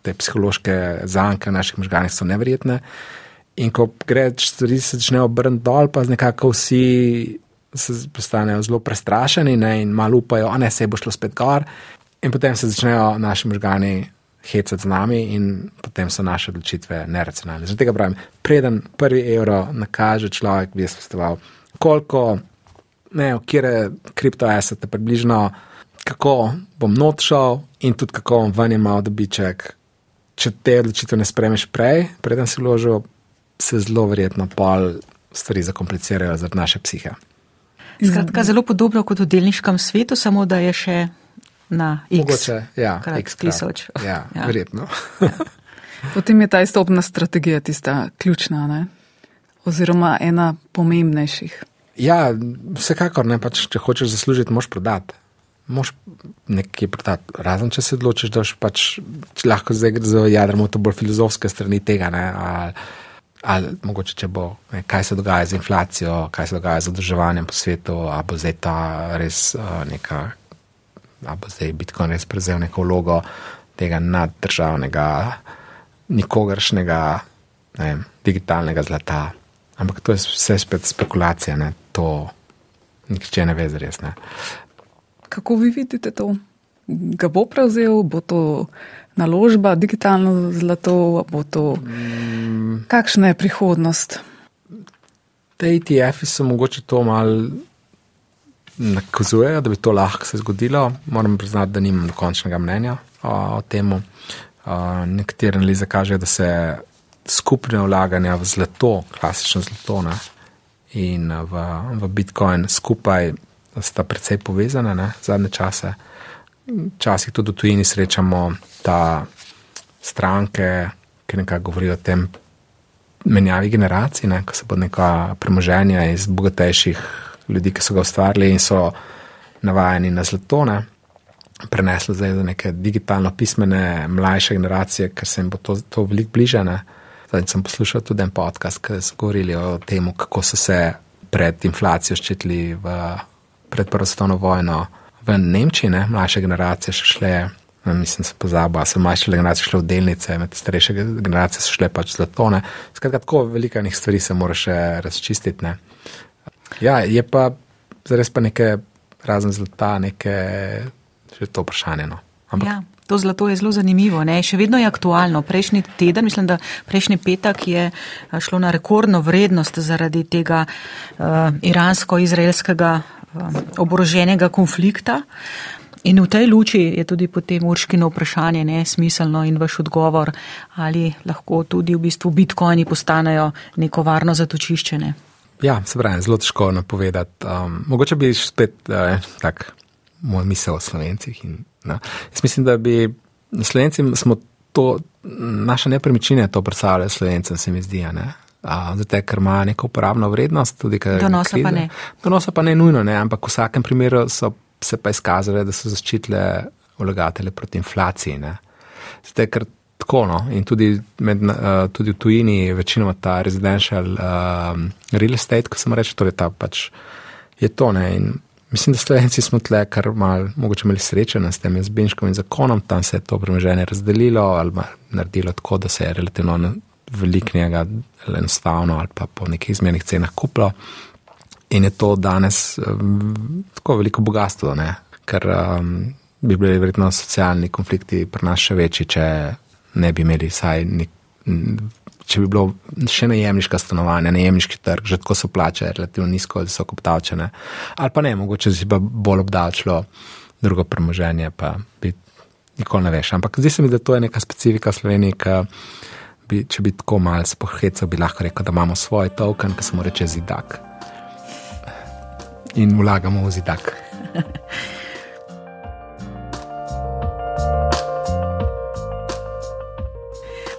te psihološke zanke v naših možganjih so neverjetne. In ko gre, stvari se začnejo obrniti dol, pa nekako vsi postanejo zelo prestrašeni ne? in malo upajo, da se bo šlo spet gor. In potem se začnejo naši možgani hecati z nami, in potem so naše odločitve neracionalne. Zato pravim, preden prvi evro nakaže človek, bi jaz postoval, koliko, ne, kje kriptoasete približno, kako bom not šel in tudi kako bom ven imel dobiček. Če te odločitve ne spremeš prej, preden si vložil, se zelo verjetno pol stvari zakomplicirajo zaradi naše psihe. Skratka, zelo podobno kot v delniškem svetu, samo da je še na X. Mogoče, ja, X tisoč. Ja, [LAUGHS] ja. verjetno. [LAUGHS] Potem je ta izstopna strategija tista ključna, ne? oziroma ena pomembnejših. Ja, vsekakor ne, pač, če hočeš zaslužiti, moš prodati. Moš nekaj prodati. Razen če se odločiš, da pač, lahko zdaj gre za jadrmo to bolj filozofske strani tega. Ne, ali, ali mogoče, če bo, ne, kaj se dogaja z inflacijo, kaj se dogaja z zadrževanjem po svetu, ali bo zdaj ta res uh, neka ali bo zdaj Bitcoin res prevzel neko vlogo tega naddržavnega, nikogaršnega, ne, digitalnega zlata. Ampak to je vse spet spekulacija, ne, to nihče ne ve res. Ne. Kako vi vidite to? Ga bo prevzel, bo to naložba, digitalno zlato, bo to. Mm. Kakšna je prihodnost? Te ETF-i so mogoče to malo nakazujejo, da bi to lahko se zgodilo. Moram priznati, da nimam dokončnega mnenja o, o tem. Nekatere analize kažejo, da se skupne vlaganja v zlato, klasično zlato ne, in v, v Bitcoin skupaj sta precej povezane ne, zadnje čase. Včasih tudi v tujini srečamo ta stranke, ki nekaj govorijo o tem menjavi generacij, ne, ko se bo neka premoženja iz bogatejših ljudi, ki so ga ustvarili in so navajeni na zlatone, prenesli zdaj do neke digitalno pismene mlajše generacije, ker se jim bo to, to veliko bliže. Zdaj sem poslušal tudi en podcast, ki so govorili o tem, kako so se pred inflacijo ščitili v, pred prvo svetovno vojno v Nemčiji, ne? mlajše generacije še šle. Mislim, da se pozabo, so mlajše generacije šle v delnice, med starejše generacije so šle pač zlatone. Skratka, tako veliko enih stvari se mora še razčistiti. Ne? Ja, je pa zares pa nekaj razen zlata, nekaj že to vprašanje. No. Ampak, ja. To zlato je zelo zanimivo, ne? še vedno je aktualno. Prejšnji teden, mislim, da prejšnji petek je šlo na rekordno vrednost zaradi tega uh, iransko-izraelskega uh, oboroženega konflikta. In v tej luči je tudi potem urškino vprašanje ne, smiselno in vaš odgovor, ali lahko tudi v bistvu bitcoini postanejo neko varno zatočiščene. Ja, se pravi, zelo težko napovedati. Um, mogoče bi spet uh, tak moj misel o slovencih. In, no. Jaz mislim, da bi slovenci smo to, naša nepremičnina je to predstavljala slovencem, se mi zdi. Zato, ker ima neko uporabno vrednost, tudi kar donosa pa ne. Donosa pa ne nujno, ne, ampak v vsakem primeru so se pa izkazale, da so zaščitile vlagatelje proti inflaciji. Zato, ker tako. No? In tudi, med, uh, tudi v tujini večinoma ta residential uh, real estate, ko se mu reče, torej ta pač je to. Ne? In mislim, da slovenci smo tle kar mal mogoče imeli sreče s tem izbinškom in zakonom, tam se je to premoženje razdelilo ali naredilo tako, da se je relativno velik njega enostavno ali pa po nekih izmernih cenah kuplo. In je to danes um, tako veliko bogatstvo, ne? ker um, bi bili verjetno socialni konflikti pri nas še večji, če ne bi imeli vsaj nek, če bi bilo še najemniška stanovanja, najemniški trg, že tako so plače relativno nizko, visoko obdavčene. Ali pa ne, mogoče si pa bolj obdavčilo drugo premoženje, pa bi nikoli ne veš. Ampak zdi se mi, da to je neka specifika Slovenije, ki bi, če bi tako malce pohecel, bi lahko rekel, da imamo svoj token, ki se mu reče zidak. In vlagamo v zidak. [LAUGHS]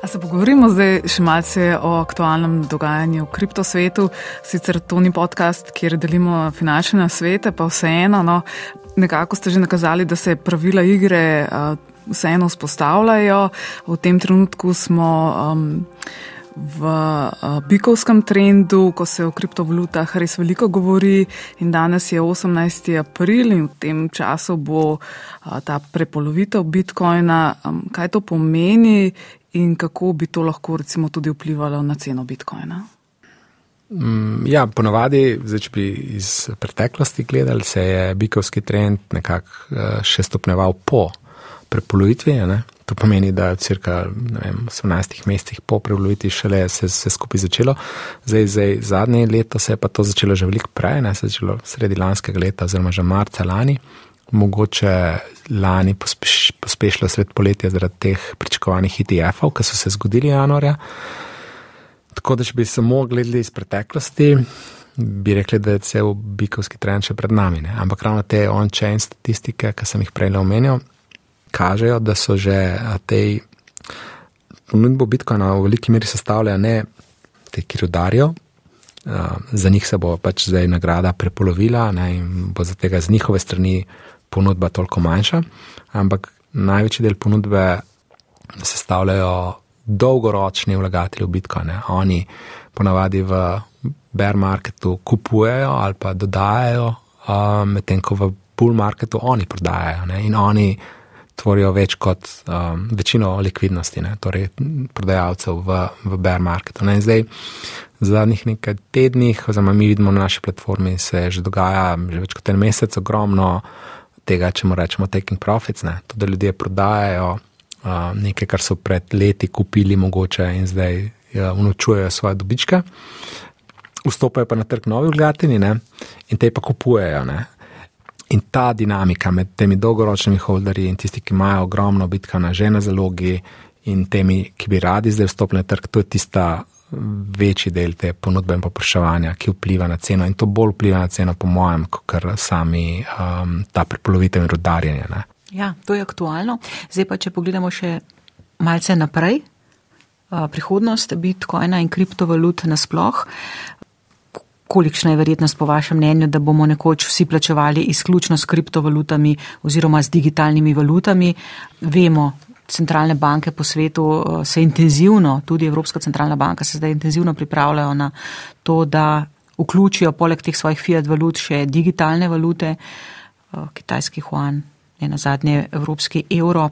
Se pogovorimo zdaj še malce o aktualnem dogajanju v kriptosvetu. Sicer to ni podcast, kjer delimo finančne svete, pa vseeno, no, nekako ste že nakazali, da se pravila igre uh, vseeno vzpostavljajo. V tem trenutku smo. Um, V uh, bikovskem trendu, ko se o kriptovalutah res veliko govori, in danes je 18. april, in v tem času bo uh, ta prepolovitev bitcoina. Um, kaj to pomeni in kako bi to lahko recimo tudi vplivalo na ceno bitcoina? Mm, ja, ponovadi, zdaj, če bi iz preteklosti gledali, se je bikovski trend nekako uh, še stopneval po prepolovitvi. Ne? To pomeni, da je cirka vem, 18 mesecih po prepolovitvi šele se je skupaj začelo. Zdaj, zdaj, zadnje leto se je pa to začelo že veliko prej, ne? se je začelo sredi lanskega leta, oziroma že marca lani mogoče lani pospeš, pospešilo sred poletja zaradi teh pričakovanih ETF-ov, ki so se zgodili januarja. Tako da, če bi samo gledali iz preteklosti, bi rekli, da je cel bikovski trend še pred nami. Ne? Ampak ravno te on-chain statistike, ki sem jih prej omenil, kažejo, da so že te ponudbo Bitcoina v veliki meri sestavljajo ne te, ki rodarijo. Uh, za njih se bo pač zdaj nagrada prepolovila ne, in bo za tega z njihove strani ponudba toliko manjša, ampak največji del ponudbe sestavljajo dolgoročni vlagatelji v Bitcoin. Oni ponavadi v bear marketu kupujejo ali pa dodajajo, um, medtem ko v bull marketu oni prodajajo ne? in oni tvorijo več kot um, večino likvidnosti, ne? torej prodajalcev v, v bear marketu. Ne? Zdaj, v zadnjih nekaj tednih, oziroma mi vidimo na naši platformi, se že dogaja že več kot en mesec ogromno tega, če mu rečemo taking profits, ne? to, da ljudje prodajajo uh, nekaj, kar so pred leti kupili mogoče in zdaj uh, unočujejo svoje dobičke, vstopajo pa na trg novi vlagatelji in te pa kupujejo. Ne? In ta dinamika med temi dolgoročnimi holderji in tisti, ki imajo ogromno bitka na že na zalogi in temi, ki bi radi zdaj vstopili na trg, to je tista večji del te ponudbe in popraševanja, ki vpliva na ceno in to bolj vpliva na ceno, po mojem, kot sami um, ta prepolovitev in rodarjenje. Ne. Ja, to je aktualno. Zdaj pa, če pogledamo še malce naprej, uh, prihodnost bitcoina in kriptovalut nasploh. Kolikšna je verjetnost po vašem mnenju, da bomo nekoč vsi plačevali izključno s kriptovalutami oziroma z digitalnimi valutami? Vemo, centralne banke po svetu eh, se intenzivno, tudi Evropska centralna banka se zdaj intenzivno pripravljajo na to, da vključijo poleg teh svojih fiat valut še digitalne valute, eh, kitajski huan, ne na zadnje evropski evro.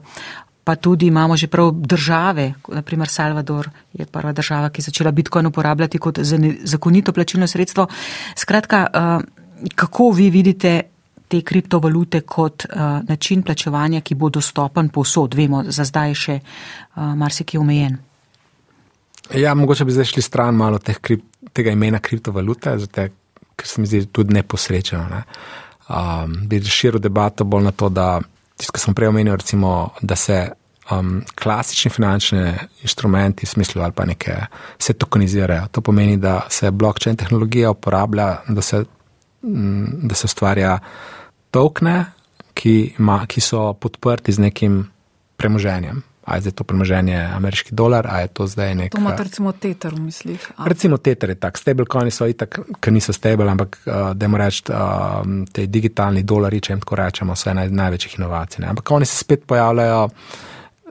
Pa tudi imamo že prav države, naprimer Salvador je prva država, ki je začela Bitcoin uporabljati kot zakonito plačilno sredstvo. Skratka, eh, kako vi vidite te kriptovalute kot uh, način plačevanja, ki bo dostopen povsod. Vemo, za zdaj je še uh, marsikaj omejen. Ja, mogoče bi zdaj šli stran malo teh, tega imena kriptovalute, zato, ker se mi zdi tudi neposrečeno. Ne. Um, bi širil debato bolj na to, da tisto, kar sem prej omenil, recimo, da se um, klasični finančni inštrumenti v smislu ali pa neke se tokenizirajo. To pomeni, da se blockchain tehnologija uporablja, da se, um, da se ustvarja tokne, ki, ima, ki so podprti z nekim premoženjem. A je zdaj to premoženje ameriški dolar, a je to zdaj nek. To imate recimo Tether v mislih. A. Recimo Tether je tak, stablecoini so itak, ker niso stable, ampak uh, da moramo reči, uh, te digitalni dolari, če jim tako rečemo, so ena največjih inovacij. Ne? Ampak oni se spet pojavljajo,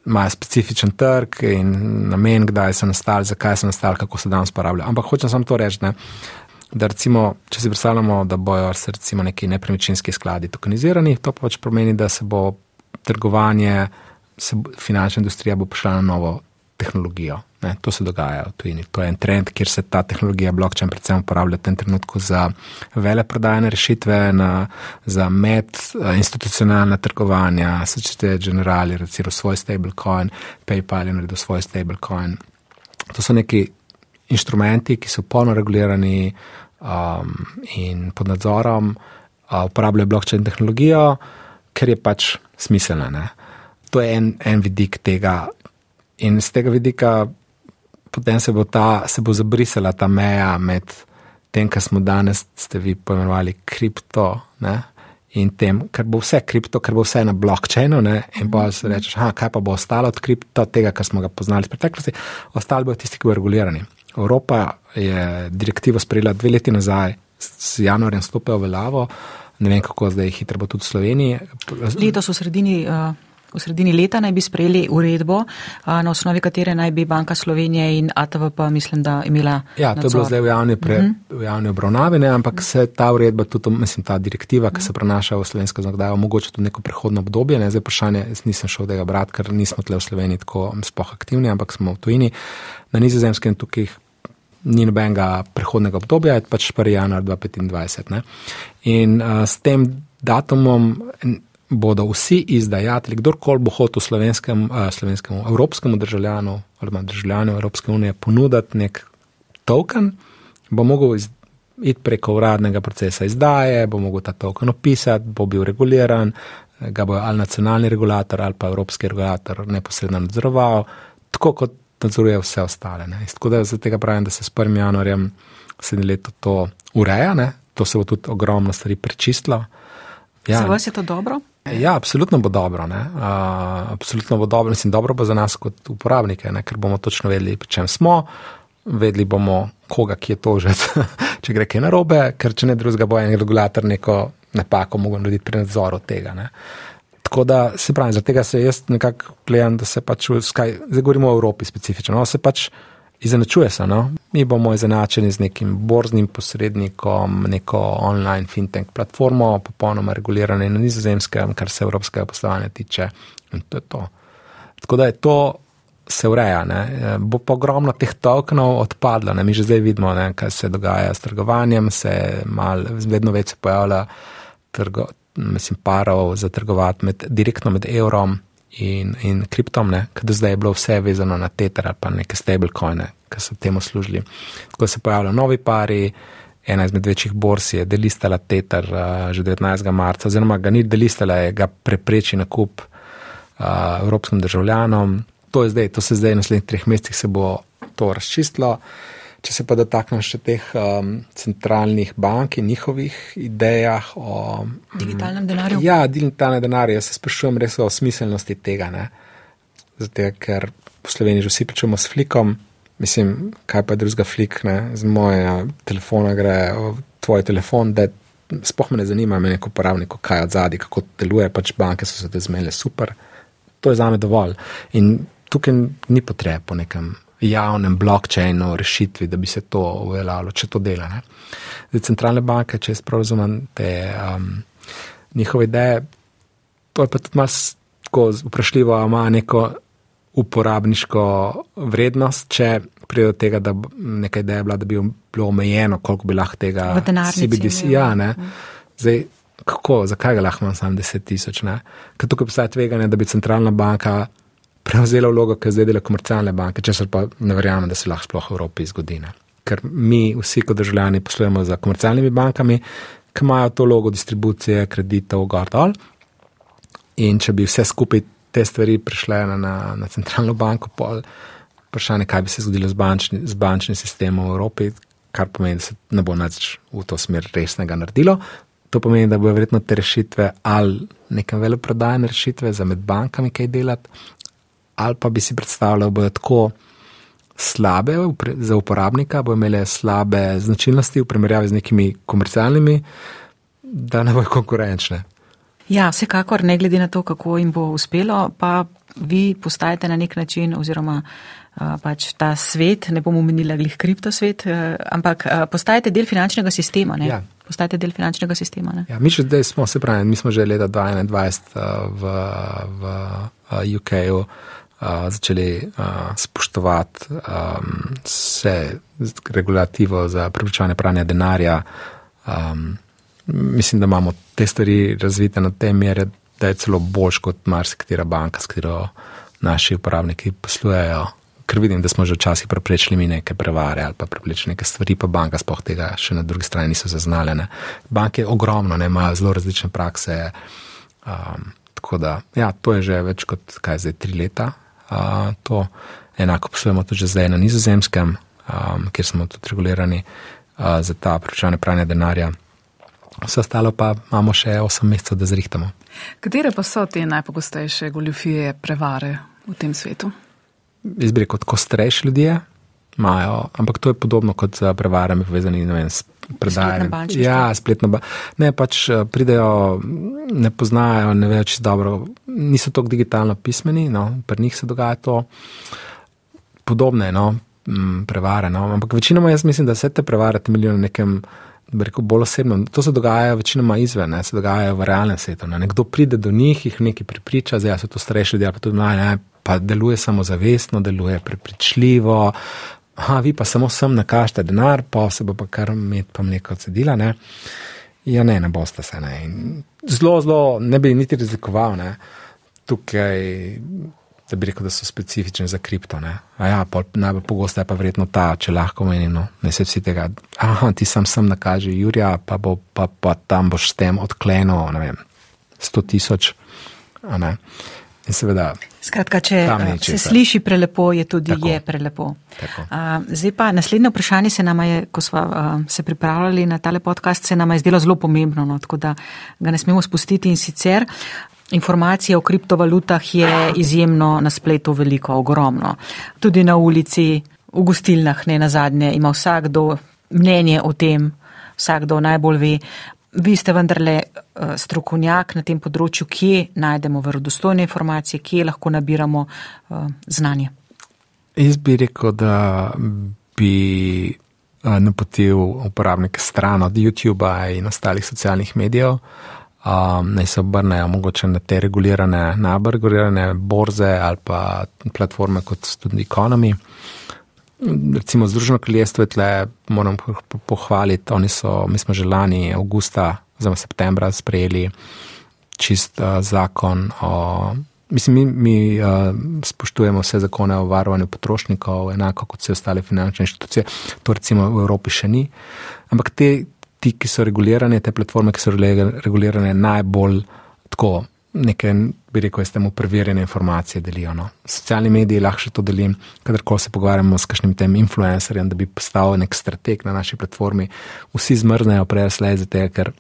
imajo specifičen trg in namen, kdaj so nastali, zakaj so nastali, kako se danes uporabljajo. Ampak hočem samo to reči, ne? da recimo, če si predstavljamo, da bojo se recimo neki nepremičninski skladi tokenizirani, to pač pomeni, da se bo trgovanje, se finančna industrija bo prišla na novo tehnologijo. Ne, to se dogaja v tujini. To je en trend, kjer se ta tehnologija blockchain predvsem uporablja v tem trenutku za veleprodajne rešitve, na, za medinstitucionalna trgovanja, Societe Generali, recimo svoj stablecoin, PayPal je naredil svoj stablecoin. To so neki inštrumenti, ki so polno regulirani um, in pod nadzorom, uh, uporabljajo blockchain tehnologijo, ker je pač smiselna. Ne? To je en, en vidik tega. In z tega vidika potem se bo, ta, se bo zabrisala ta meja med tem, kar smo danes, ste vi pojmenovali kripto. Ne? In tem, ker bo vse kripto, ker bo vse na blockchainu, ne? in pa se rečeš, aha, kaj pa bo ostalo od kripto, tega, kar smo ga poznali iz preteklosti, ostali bodo tisti, ki bodo regulirani. Evropa je direktivo sprejela dve leti nazaj, s januarjem stopijo v veljavo, ne vem kako zdaj hitro bo tudi v Sloveniji. Letos v sredini. Uh... V sredini leta naj bi sprejeli uredbo, na osnovi katere naj bi Banka Slovenije in ATVP, mislim, da imela. Ja, to nadzor. je bilo zdaj v javni, pre, uh mhm. -huh. v javni obravnavi, ne, ampak se ta uredba, tudi, mislim, ta direktiva, ki se prenaša v slovensko zakonodajo, omogoča tudi neko prehodno obdobje. Ne, zdaj vprašanje, jaz nisem šel tega brati, ker nismo tle v Sloveniji tako spoh aktivni, ampak smo v tujini. Na nizozemskem tukaj ni nobenega prehodnega obdobja, je pač 1. januar 2025. Ne? In uh, s tem datumom bodo vsi izdajatelji, kdorkoli bo hotel slovenskem, uh, slovenskemu, evropskemu državljanu ali državljanu Evropske unije ponuditi nek token, bo mogel iti preko uradnega procesa izdaje, bo mogel ta token opisati, bo bil reguliran, ga bo ali nacionalni regulator ali pa evropski regulator neposredno nadzoroval, tako kot nadzoruje vse ostale. Ne. Tako da za tega pravim, da se s 1. januarjem sedem let to ureja, ne. to se bo tudi ogromno stvari prečistilo. Ja. Za vas je to dobro? Ja, absolutno bo dobro. Uh, absolutno bo dobro, mislim, dobro bo za nas kot uporabnike, ne, ker bomo točno vedeli, pri čem smo, vedeli bomo, koga ki je to že, če gre kaj narobe, ker če ne drugega bo en regulator neko napako mogel narediti pri nadzoru tega. Ne. Tako da se pravi, zaradi tega se jaz nekako gledam, da se pač, skaj, zdaj govorimo o Evropi specifično, no, se pač izenačuje se. No. Mi bomo izenačeni z nekim borznim posrednikom, neko online fintech platformo, popolnoma regulirane na nizozemskem, kar se evropskega poslovanja tiče. In to je to. Tako da je to. Se ureja, ne. bo pa ogromno teh tokenov odpadlo. Ne. Mi že zdaj vidimo, ne, kaj se dogaja s trgovanjem, se mal, vedno več se pojavlja trgo, mislim, parov za trgovati med, direktno med evrom in, in kriptom, ker zdaj je bilo vse vezano na Tether ali pa neke stablecoine, ki so temu služili. Tako se pojavljajo novi pari. Ena izmed večjih bors je delistala Tether uh, že 19. marca, oziroma ga ni delistala, je ga prepreči na kup uh, evropskim državljanom. To, zdaj, to se zdaj v naslednjih treh mesecih se bo to razčistilo. Uh, Če se pa dotaknem še teh um, centralnih bank in njihovih idejah o um, digitalnem denarju. Ja, digitalne denarje. Jaz se sprašujem res o smiselnosti tega. Zato, ker v Sloveniji že vsi pričamo s flikom, mislim, kaj pa je drugega flik, ne? z mojega telefona gre v tvoj telefon, da spoh me ne zanima, me neko uporabnik, kaj od zadaj, kako deluje, pač banke so se te zmele super. To je za me dovolj. In tukaj ni potrebe po nekem javnem blockchainu rešitvi, da bi se to uveljavilo, če to dela. Ne. Zdaj, centralne banke, če jaz razumem te um, njihove ideje, to je pa tudi malo vprašljivo, ima neko uporabniško vrednost, če pride do tega, da neka ideja bila, da bi bilo omejeno, koliko bi lahko tega CBDC. Ja, ne. Zdaj, kako, zakaj ga lahko imam samo 10 tisoč? Ker tukaj obstaja tveganje, da bi centralna banka prevzela vlogo, ki zdaj dela komercialne banke, če se pa ne verjamem, da se lahko sploh v Evropi zgodi. Ne. Ker mi, vsi kot državljani, poslujemo za komercialnimi bankami, ki imajo to vlogo distribucije kreditov gor dol. In če bi vse skupaj te stvari prišle na, na, na centralno banko, pol, vprašanje, kaj bi se zgodilo z, bančni, bančnim sistemom v Evropi, kar pomeni, da se ne bo nič v to smer resnega naredilo. To pomeni, da bo verjetno te rešitve ali neke veleprodajne rešitve za med bankami kaj delati, ali pa bi si predstavljal, da bodo tako slabe za uporabnika, bodo imele slabe značilnosti v primerjavi z nekimi komercialnimi, da ne bojo konkurenčne. Ja, vsekakor, ne glede na to, kako jim bo uspelo, pa vi postajate na nek način, oziroma pač ta svet, ne bom omenila glih kriptosvet, ampak postajate del finančnega sistema. Ja. Postajate del finančnega sistema. Ja, mi še zdaj smo, se pravi, mi smo že leta 2021 v, v UK-u začeli spoštovati vse regulativo za preprečevanje pranja denarja. Mislim, da imamo te stvari razvite na te mere, da je celo boljš kot marsikatera banka, s katero naši uporabniki poslujejo. ker vidim, da smo že včasih preprečili mi neke prevare ali pa preprečili neke stvari, pa banka spoh tega še na drugi strani niso zaznale. Banke je ogromno, ne, imajo zelo različne prakse. Um, tako da, ja, to je že več kot, kaj zdaj, tri leta. To enako poslujemo tudi zdaj na nizozemskem, um, kjer smo tudi regulirani uh, za ta pročanje pranja denarja. Vse ostalo pa imamo še 8 mesecev, da zrihtamo. Katere pa so te najpogostejše goljufije, prevare v tem svetu? Izbiri kot kostrejši ljudje imajo, ampak to je podobno kot z prevarami povezani vem, s predajanjem. Ja, spletno. Ba ne, pač eh, pridejo, ne poznajo, ne vejo čisto dobro, niso tako digitalno pismeni, no, pri njih se dogaja to. Podobne, no, prevare, no, ampak večinoma jaz mislim, da vse te prevare temeljijo na nekem rekel, bolj osebno. To se dogaja večinoma izven, ne, se dogaja v realnem svetu. Ne. Nekdo pride do njih, jih nekaj pripriča, zdaj so to starejši ljudje, pa tudi mladi, pa deluje samozavestno, deluje prepričljivo. Aha, vi pa samo sem nakažete denar, pa se bo pa kar med pa mleko cedila. Ne. Ja, ne, ne boste se. Ne. Zelo, zelo ne bi niti razlikoval. Ne. Tukaj da bi rekel, da so specifični za kripto. Ja, najbolj pogosto je pa verjetno ta, če lahko menim, no, ne se vsi tega. Aha, ti sam sem nakaže, Jurija, pa, bo, pa, pa tam boš s tem odklenil, ne vem, 100 tisoč. In seveda. Skratka, če se sliši prelepo, je tudi Tako. je prelepo. A, zdaj pa naslednje vprašanje se nam je, ko smo se pripravljali na tale podcast, se nam je zdelo zelo pomembno, no, tako da ga ne smemo spustiti in sicer. Informacije o kriptovalutah je izjemno na spletu veliko, ogromno. Tudi na ulici, v gostilnah, ne na zadnje, ima vsakdo mnenje o tem, vsakdo najbolj ve. Vi ste vendarle eh, strokovnjak na tem področju, kje najdemo verodostojne informacije, kje lahko nabiramo uh, znanje. Jaz bi rekel, da bi uh, napotil uporabnike stran od YouTuba in ostalih socialnih medijev um, naj se obrnejo mogoče na te regulirane, najbolj regulirane borze ali pa platforme kot tudi Economy. Recimo Združeno kraljestvo je tle, moram pohvaliti, oni so, mi smo že lani, avgusta, oziroma septembra, sprejeli čist uh, zakon o. Mislim, mi, mi uh, spoštujemo vse zakone o varovanju potrošnikov, enako kot vse ostale finančne inštitucije. To recimo v Evropi še ni. Ampak te, ti, ki so regulirane, te platforme, ki so regulirane, najbolj tako neke, bi rekel, s tem preverjene informacije delijo. No. Socialni mediji lahko še to delim, kadarkoli se pogovarjamo s kakšnim tem influencerjem, da bi postal nek strateg na naši platformi. Vsi zmrznejo prej slej za te, ker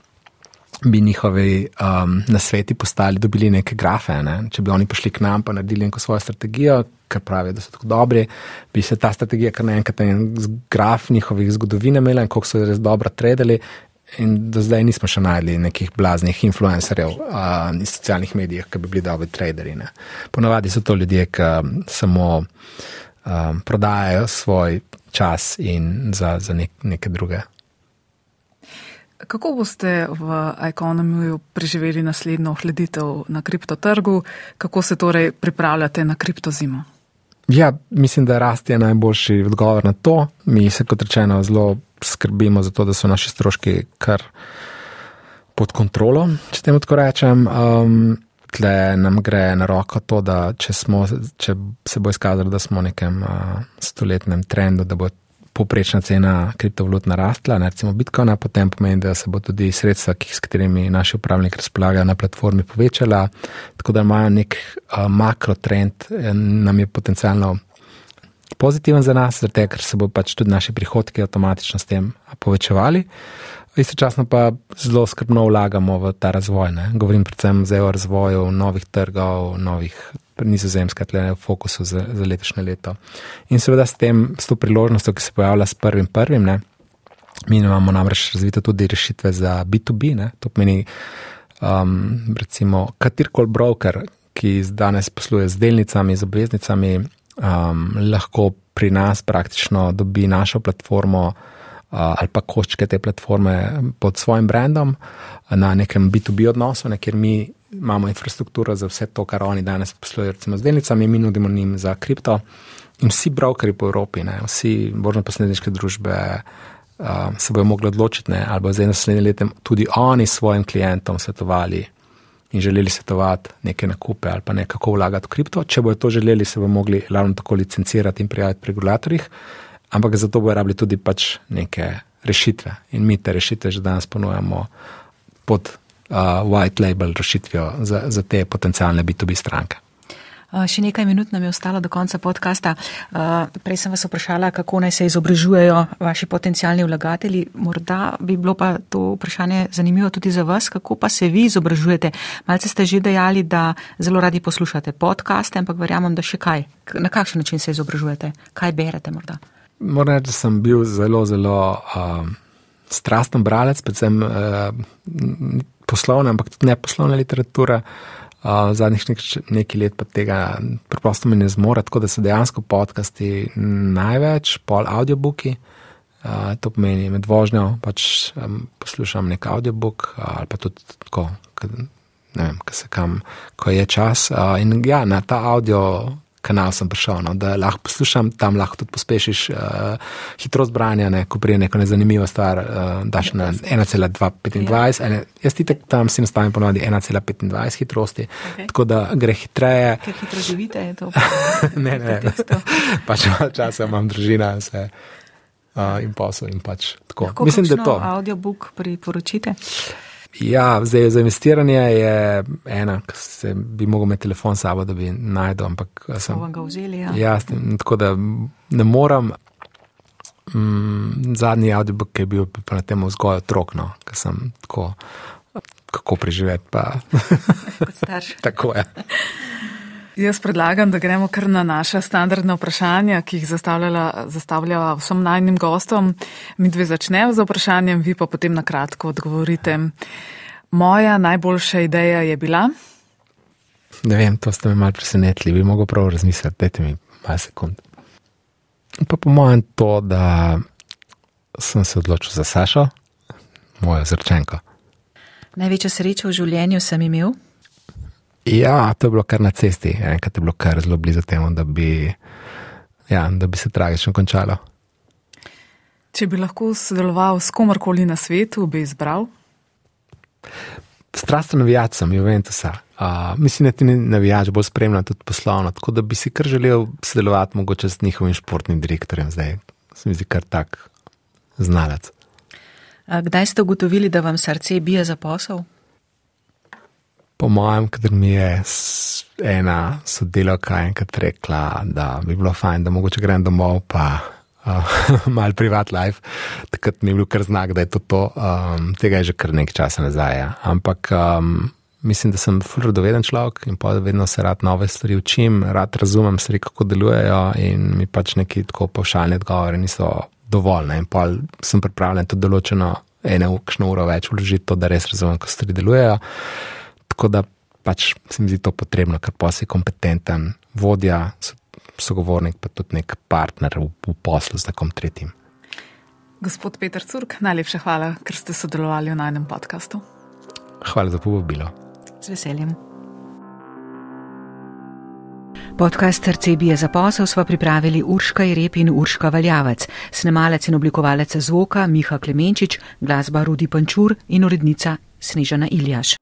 bi njihovi um, nasveti postali, dobili neke grafe. Ne? Če bi oni prišli k nam in naredili neko svojo strategijo, ker pravijo, da so tako dobri, bi se ta strategija kar naenkrat en graf njihovih zgodovine imela in koliko so res dobro tradeli. In do zdaj nismo še najdli nekih blaznih influencerjev uh, iz socialnih medijev, ki bi bili dobri traderi. Ne? Ponavadi so to ljudje, ki samo um, prodajajo svoj čas in za, za nek, neke druge. Kako boste v ekonomiju preživeli naslednjo ohleditev na kriptotrgu, kako se torej pripravljate na kriptozimo? Ja, mislim, da rast je najboljši odgovor na to. Mi se, kot rečeno, zelo skrbimo za to, da so naši stroški kar pod kontrolo, če temu tako rečem. Um, tle nam gre na roko to, da če, smo, če se bo izkazalo, da smo v nekem uh, stoletnem trendu, da bo poprečna cena kriptovalut narastla, recimo Bitcoina, potem pomeni, da se bo tudi sredstva, s katerimi naši upravniki razpolagajo na platformi, povečala. Tako da imajo nek uh, makrotrend, nam je potencialno pozitiven za nas, zato ker se bo pač tudi naši prihodki avtomatično s tem povečevali. Istočasno pa zelo skrbno vlagamo v ta razvoj. Ne? Govorim predvsem o razvoju novih trgov, novih nizozemska tle v fokusu za, za letošnje leto. In seveda s tem, s to priložnostjo, ki se pojavlja s prvim prvim, ne, mi imamo namreč razvite tudi rešitve za B2B, ne, to pomeni, um, recimo, katerkoli broker, ki danes posluje z delnicami, z obveznicami, um, lahko pri nas praktično dobi našo platformo uh, ali pa koščke te platforme pod svojim brandom na nekem B2B odnosu, ne, kjer mi imamo infrastrukturo za vse to, kar oni danes poslujejo, recimo z delnicami, mi nudimo njim za kripto. In vsi brokeri po Evropi, ne, vsi božno-posredniške družbe uh, se bodo mogli odločiti, ne, ali bo zdaj naslednje leto tudi oni svojim klientom svetovali in želeli svetovati neke nakupe ali pa nekako vlagati v kripto. Če bodo to želeli, se bodo mogli ravno tako licencirati in prijaviti pri regulatorjih, ampak za to bojo rabili tudi pač neke rešitve. In mi te rešitve že danes ponujamo pod white label rešitvijo za, za te potencijalne B2B stranke. Uh, še nekaj minut nam je ostalo do konca podcasta. Uh, prej sem vas vprašala, kako naj se izobražujejo vaši potencijalni vlagatelji. Morda bi bilo pa to vprašanje zanimivo tudi za vas, kako pa se vi izobražujete. Malce ste že dejali, da zelo radi poslušate podcaste, ampak verjamem, da še kaj. Na kakšen način se izobražujete? Kaj berete morda? Moram reči, da sem bil zelo, zelo uh, strasten bralec, predvsem uh, poslovne, ampak tudi ne poslovne literature. Uh, zadnjih nek nekaj let pa tega preprosto mi ne zmore, tako da so dejansko podcasti največ, pol audiobooki. Uh, to pomeni med vožnjo, pač um, poslušam nek audiobook uh, ali pa tudi tako, ne vem, kaj se kam, ko je čas. Uh, in ja, na ta audio kanal sem prišel, no, da lahko poslušam, tam lahko tudi pospešiš uh, hitrost branja, ne, ko prije neko nezanimivo stvar, uh, daš na 1,225. Ja. Jaz ti tam si nastavim ponovadi 1,25 hitrosti, okay. tako da gre hitreje. Ker hitro živite, je to. [LAUGHS] ne, ne, [LAUGHS] pač časa imam družina vse, uh, in posel in pač tako. Lahko Mislim, da to. Audiobook priporočite. Ja, zdaj za investiranje je ena, ki se bi mogel imeti telefon sabo, da bi najdel. Ampak sem ga vzeli. Ja. Ja, tako da ne moram. Mm, zadnji audiobook, ki je bil na tem vzgoju otrok, no, ki sem tako, kako preživeti. [LAUGHS] tako je. Jaz predlagam, da gremo kar na naša standardna vprašanja, ki jih zastavlja vsem najnim gostom. Mi dve začnemo z vprašanjem, vi pa potem na kratko odgovorite. Moja najboljša ideja je bila? Ne vem, to ste me mal presenetili, bi mogel prav razmisliti, dajte mi malo sekund. Pa po mojem to, da sem se odločil za Sašo, mojo zrčenko. Največjo srečo v življenju sem imel. Ja, to je bilo kar na cesti, enkrat je bilo kar zelo blizu temu, da bi, ja, da bi se tragično končalo. Če bi lahko sodeloval s komorkoli na svetu, bi izbral? Strasten navijač sem, Juventusa. Uh, mislim, da ti navijač bolj spremlja tudi poslovno, tako da bi si kar želel sodelovati mogoče s njihovim športnim direktorjem zdaj. Se mi zdi kar tak znalec. Kdaj ste ugotovili, da vam srce bije za posel? Po mojem, ker mi je ena sodelavka enkrat rekla, da bi bilo fajn, da mogoče grem domov, pa [LAUGHS] uh, mal privat life. Takrat mi je bil kar znak, da je to to. Um, tega je že kar nekaj časa nazaj. Ja. Ampak um, mislim, da sem fulrodoveden človek in pa vedno se rad nove stvari učim, rad razumem stvari, kako delujejo in mi pač neki tako povšaljni odgovori niso dovolj. Ne. In pa sem pripravljen tudi določeno eno uro več vložiti to, da res razumem, kako stvari delujejo. Tako da pač se mi zdi to potrebno, ker pa si kompetenten vodja, sogovornik, pa tudi nek partner v, v poslu z nekom tretjim. Gospod Petr Curk, najlepša hvala, ker ste sodelovali v najnem podkastu. Hvala za povabilo. Z veseljem. Podcast Rcebije za posel smo pripravili Urška Irep in Urška Valjavec, snemalec in oblikovalec zvoka Miha Klemenčič, glasba Rudi Pančur in urednica Snežana Iljaš.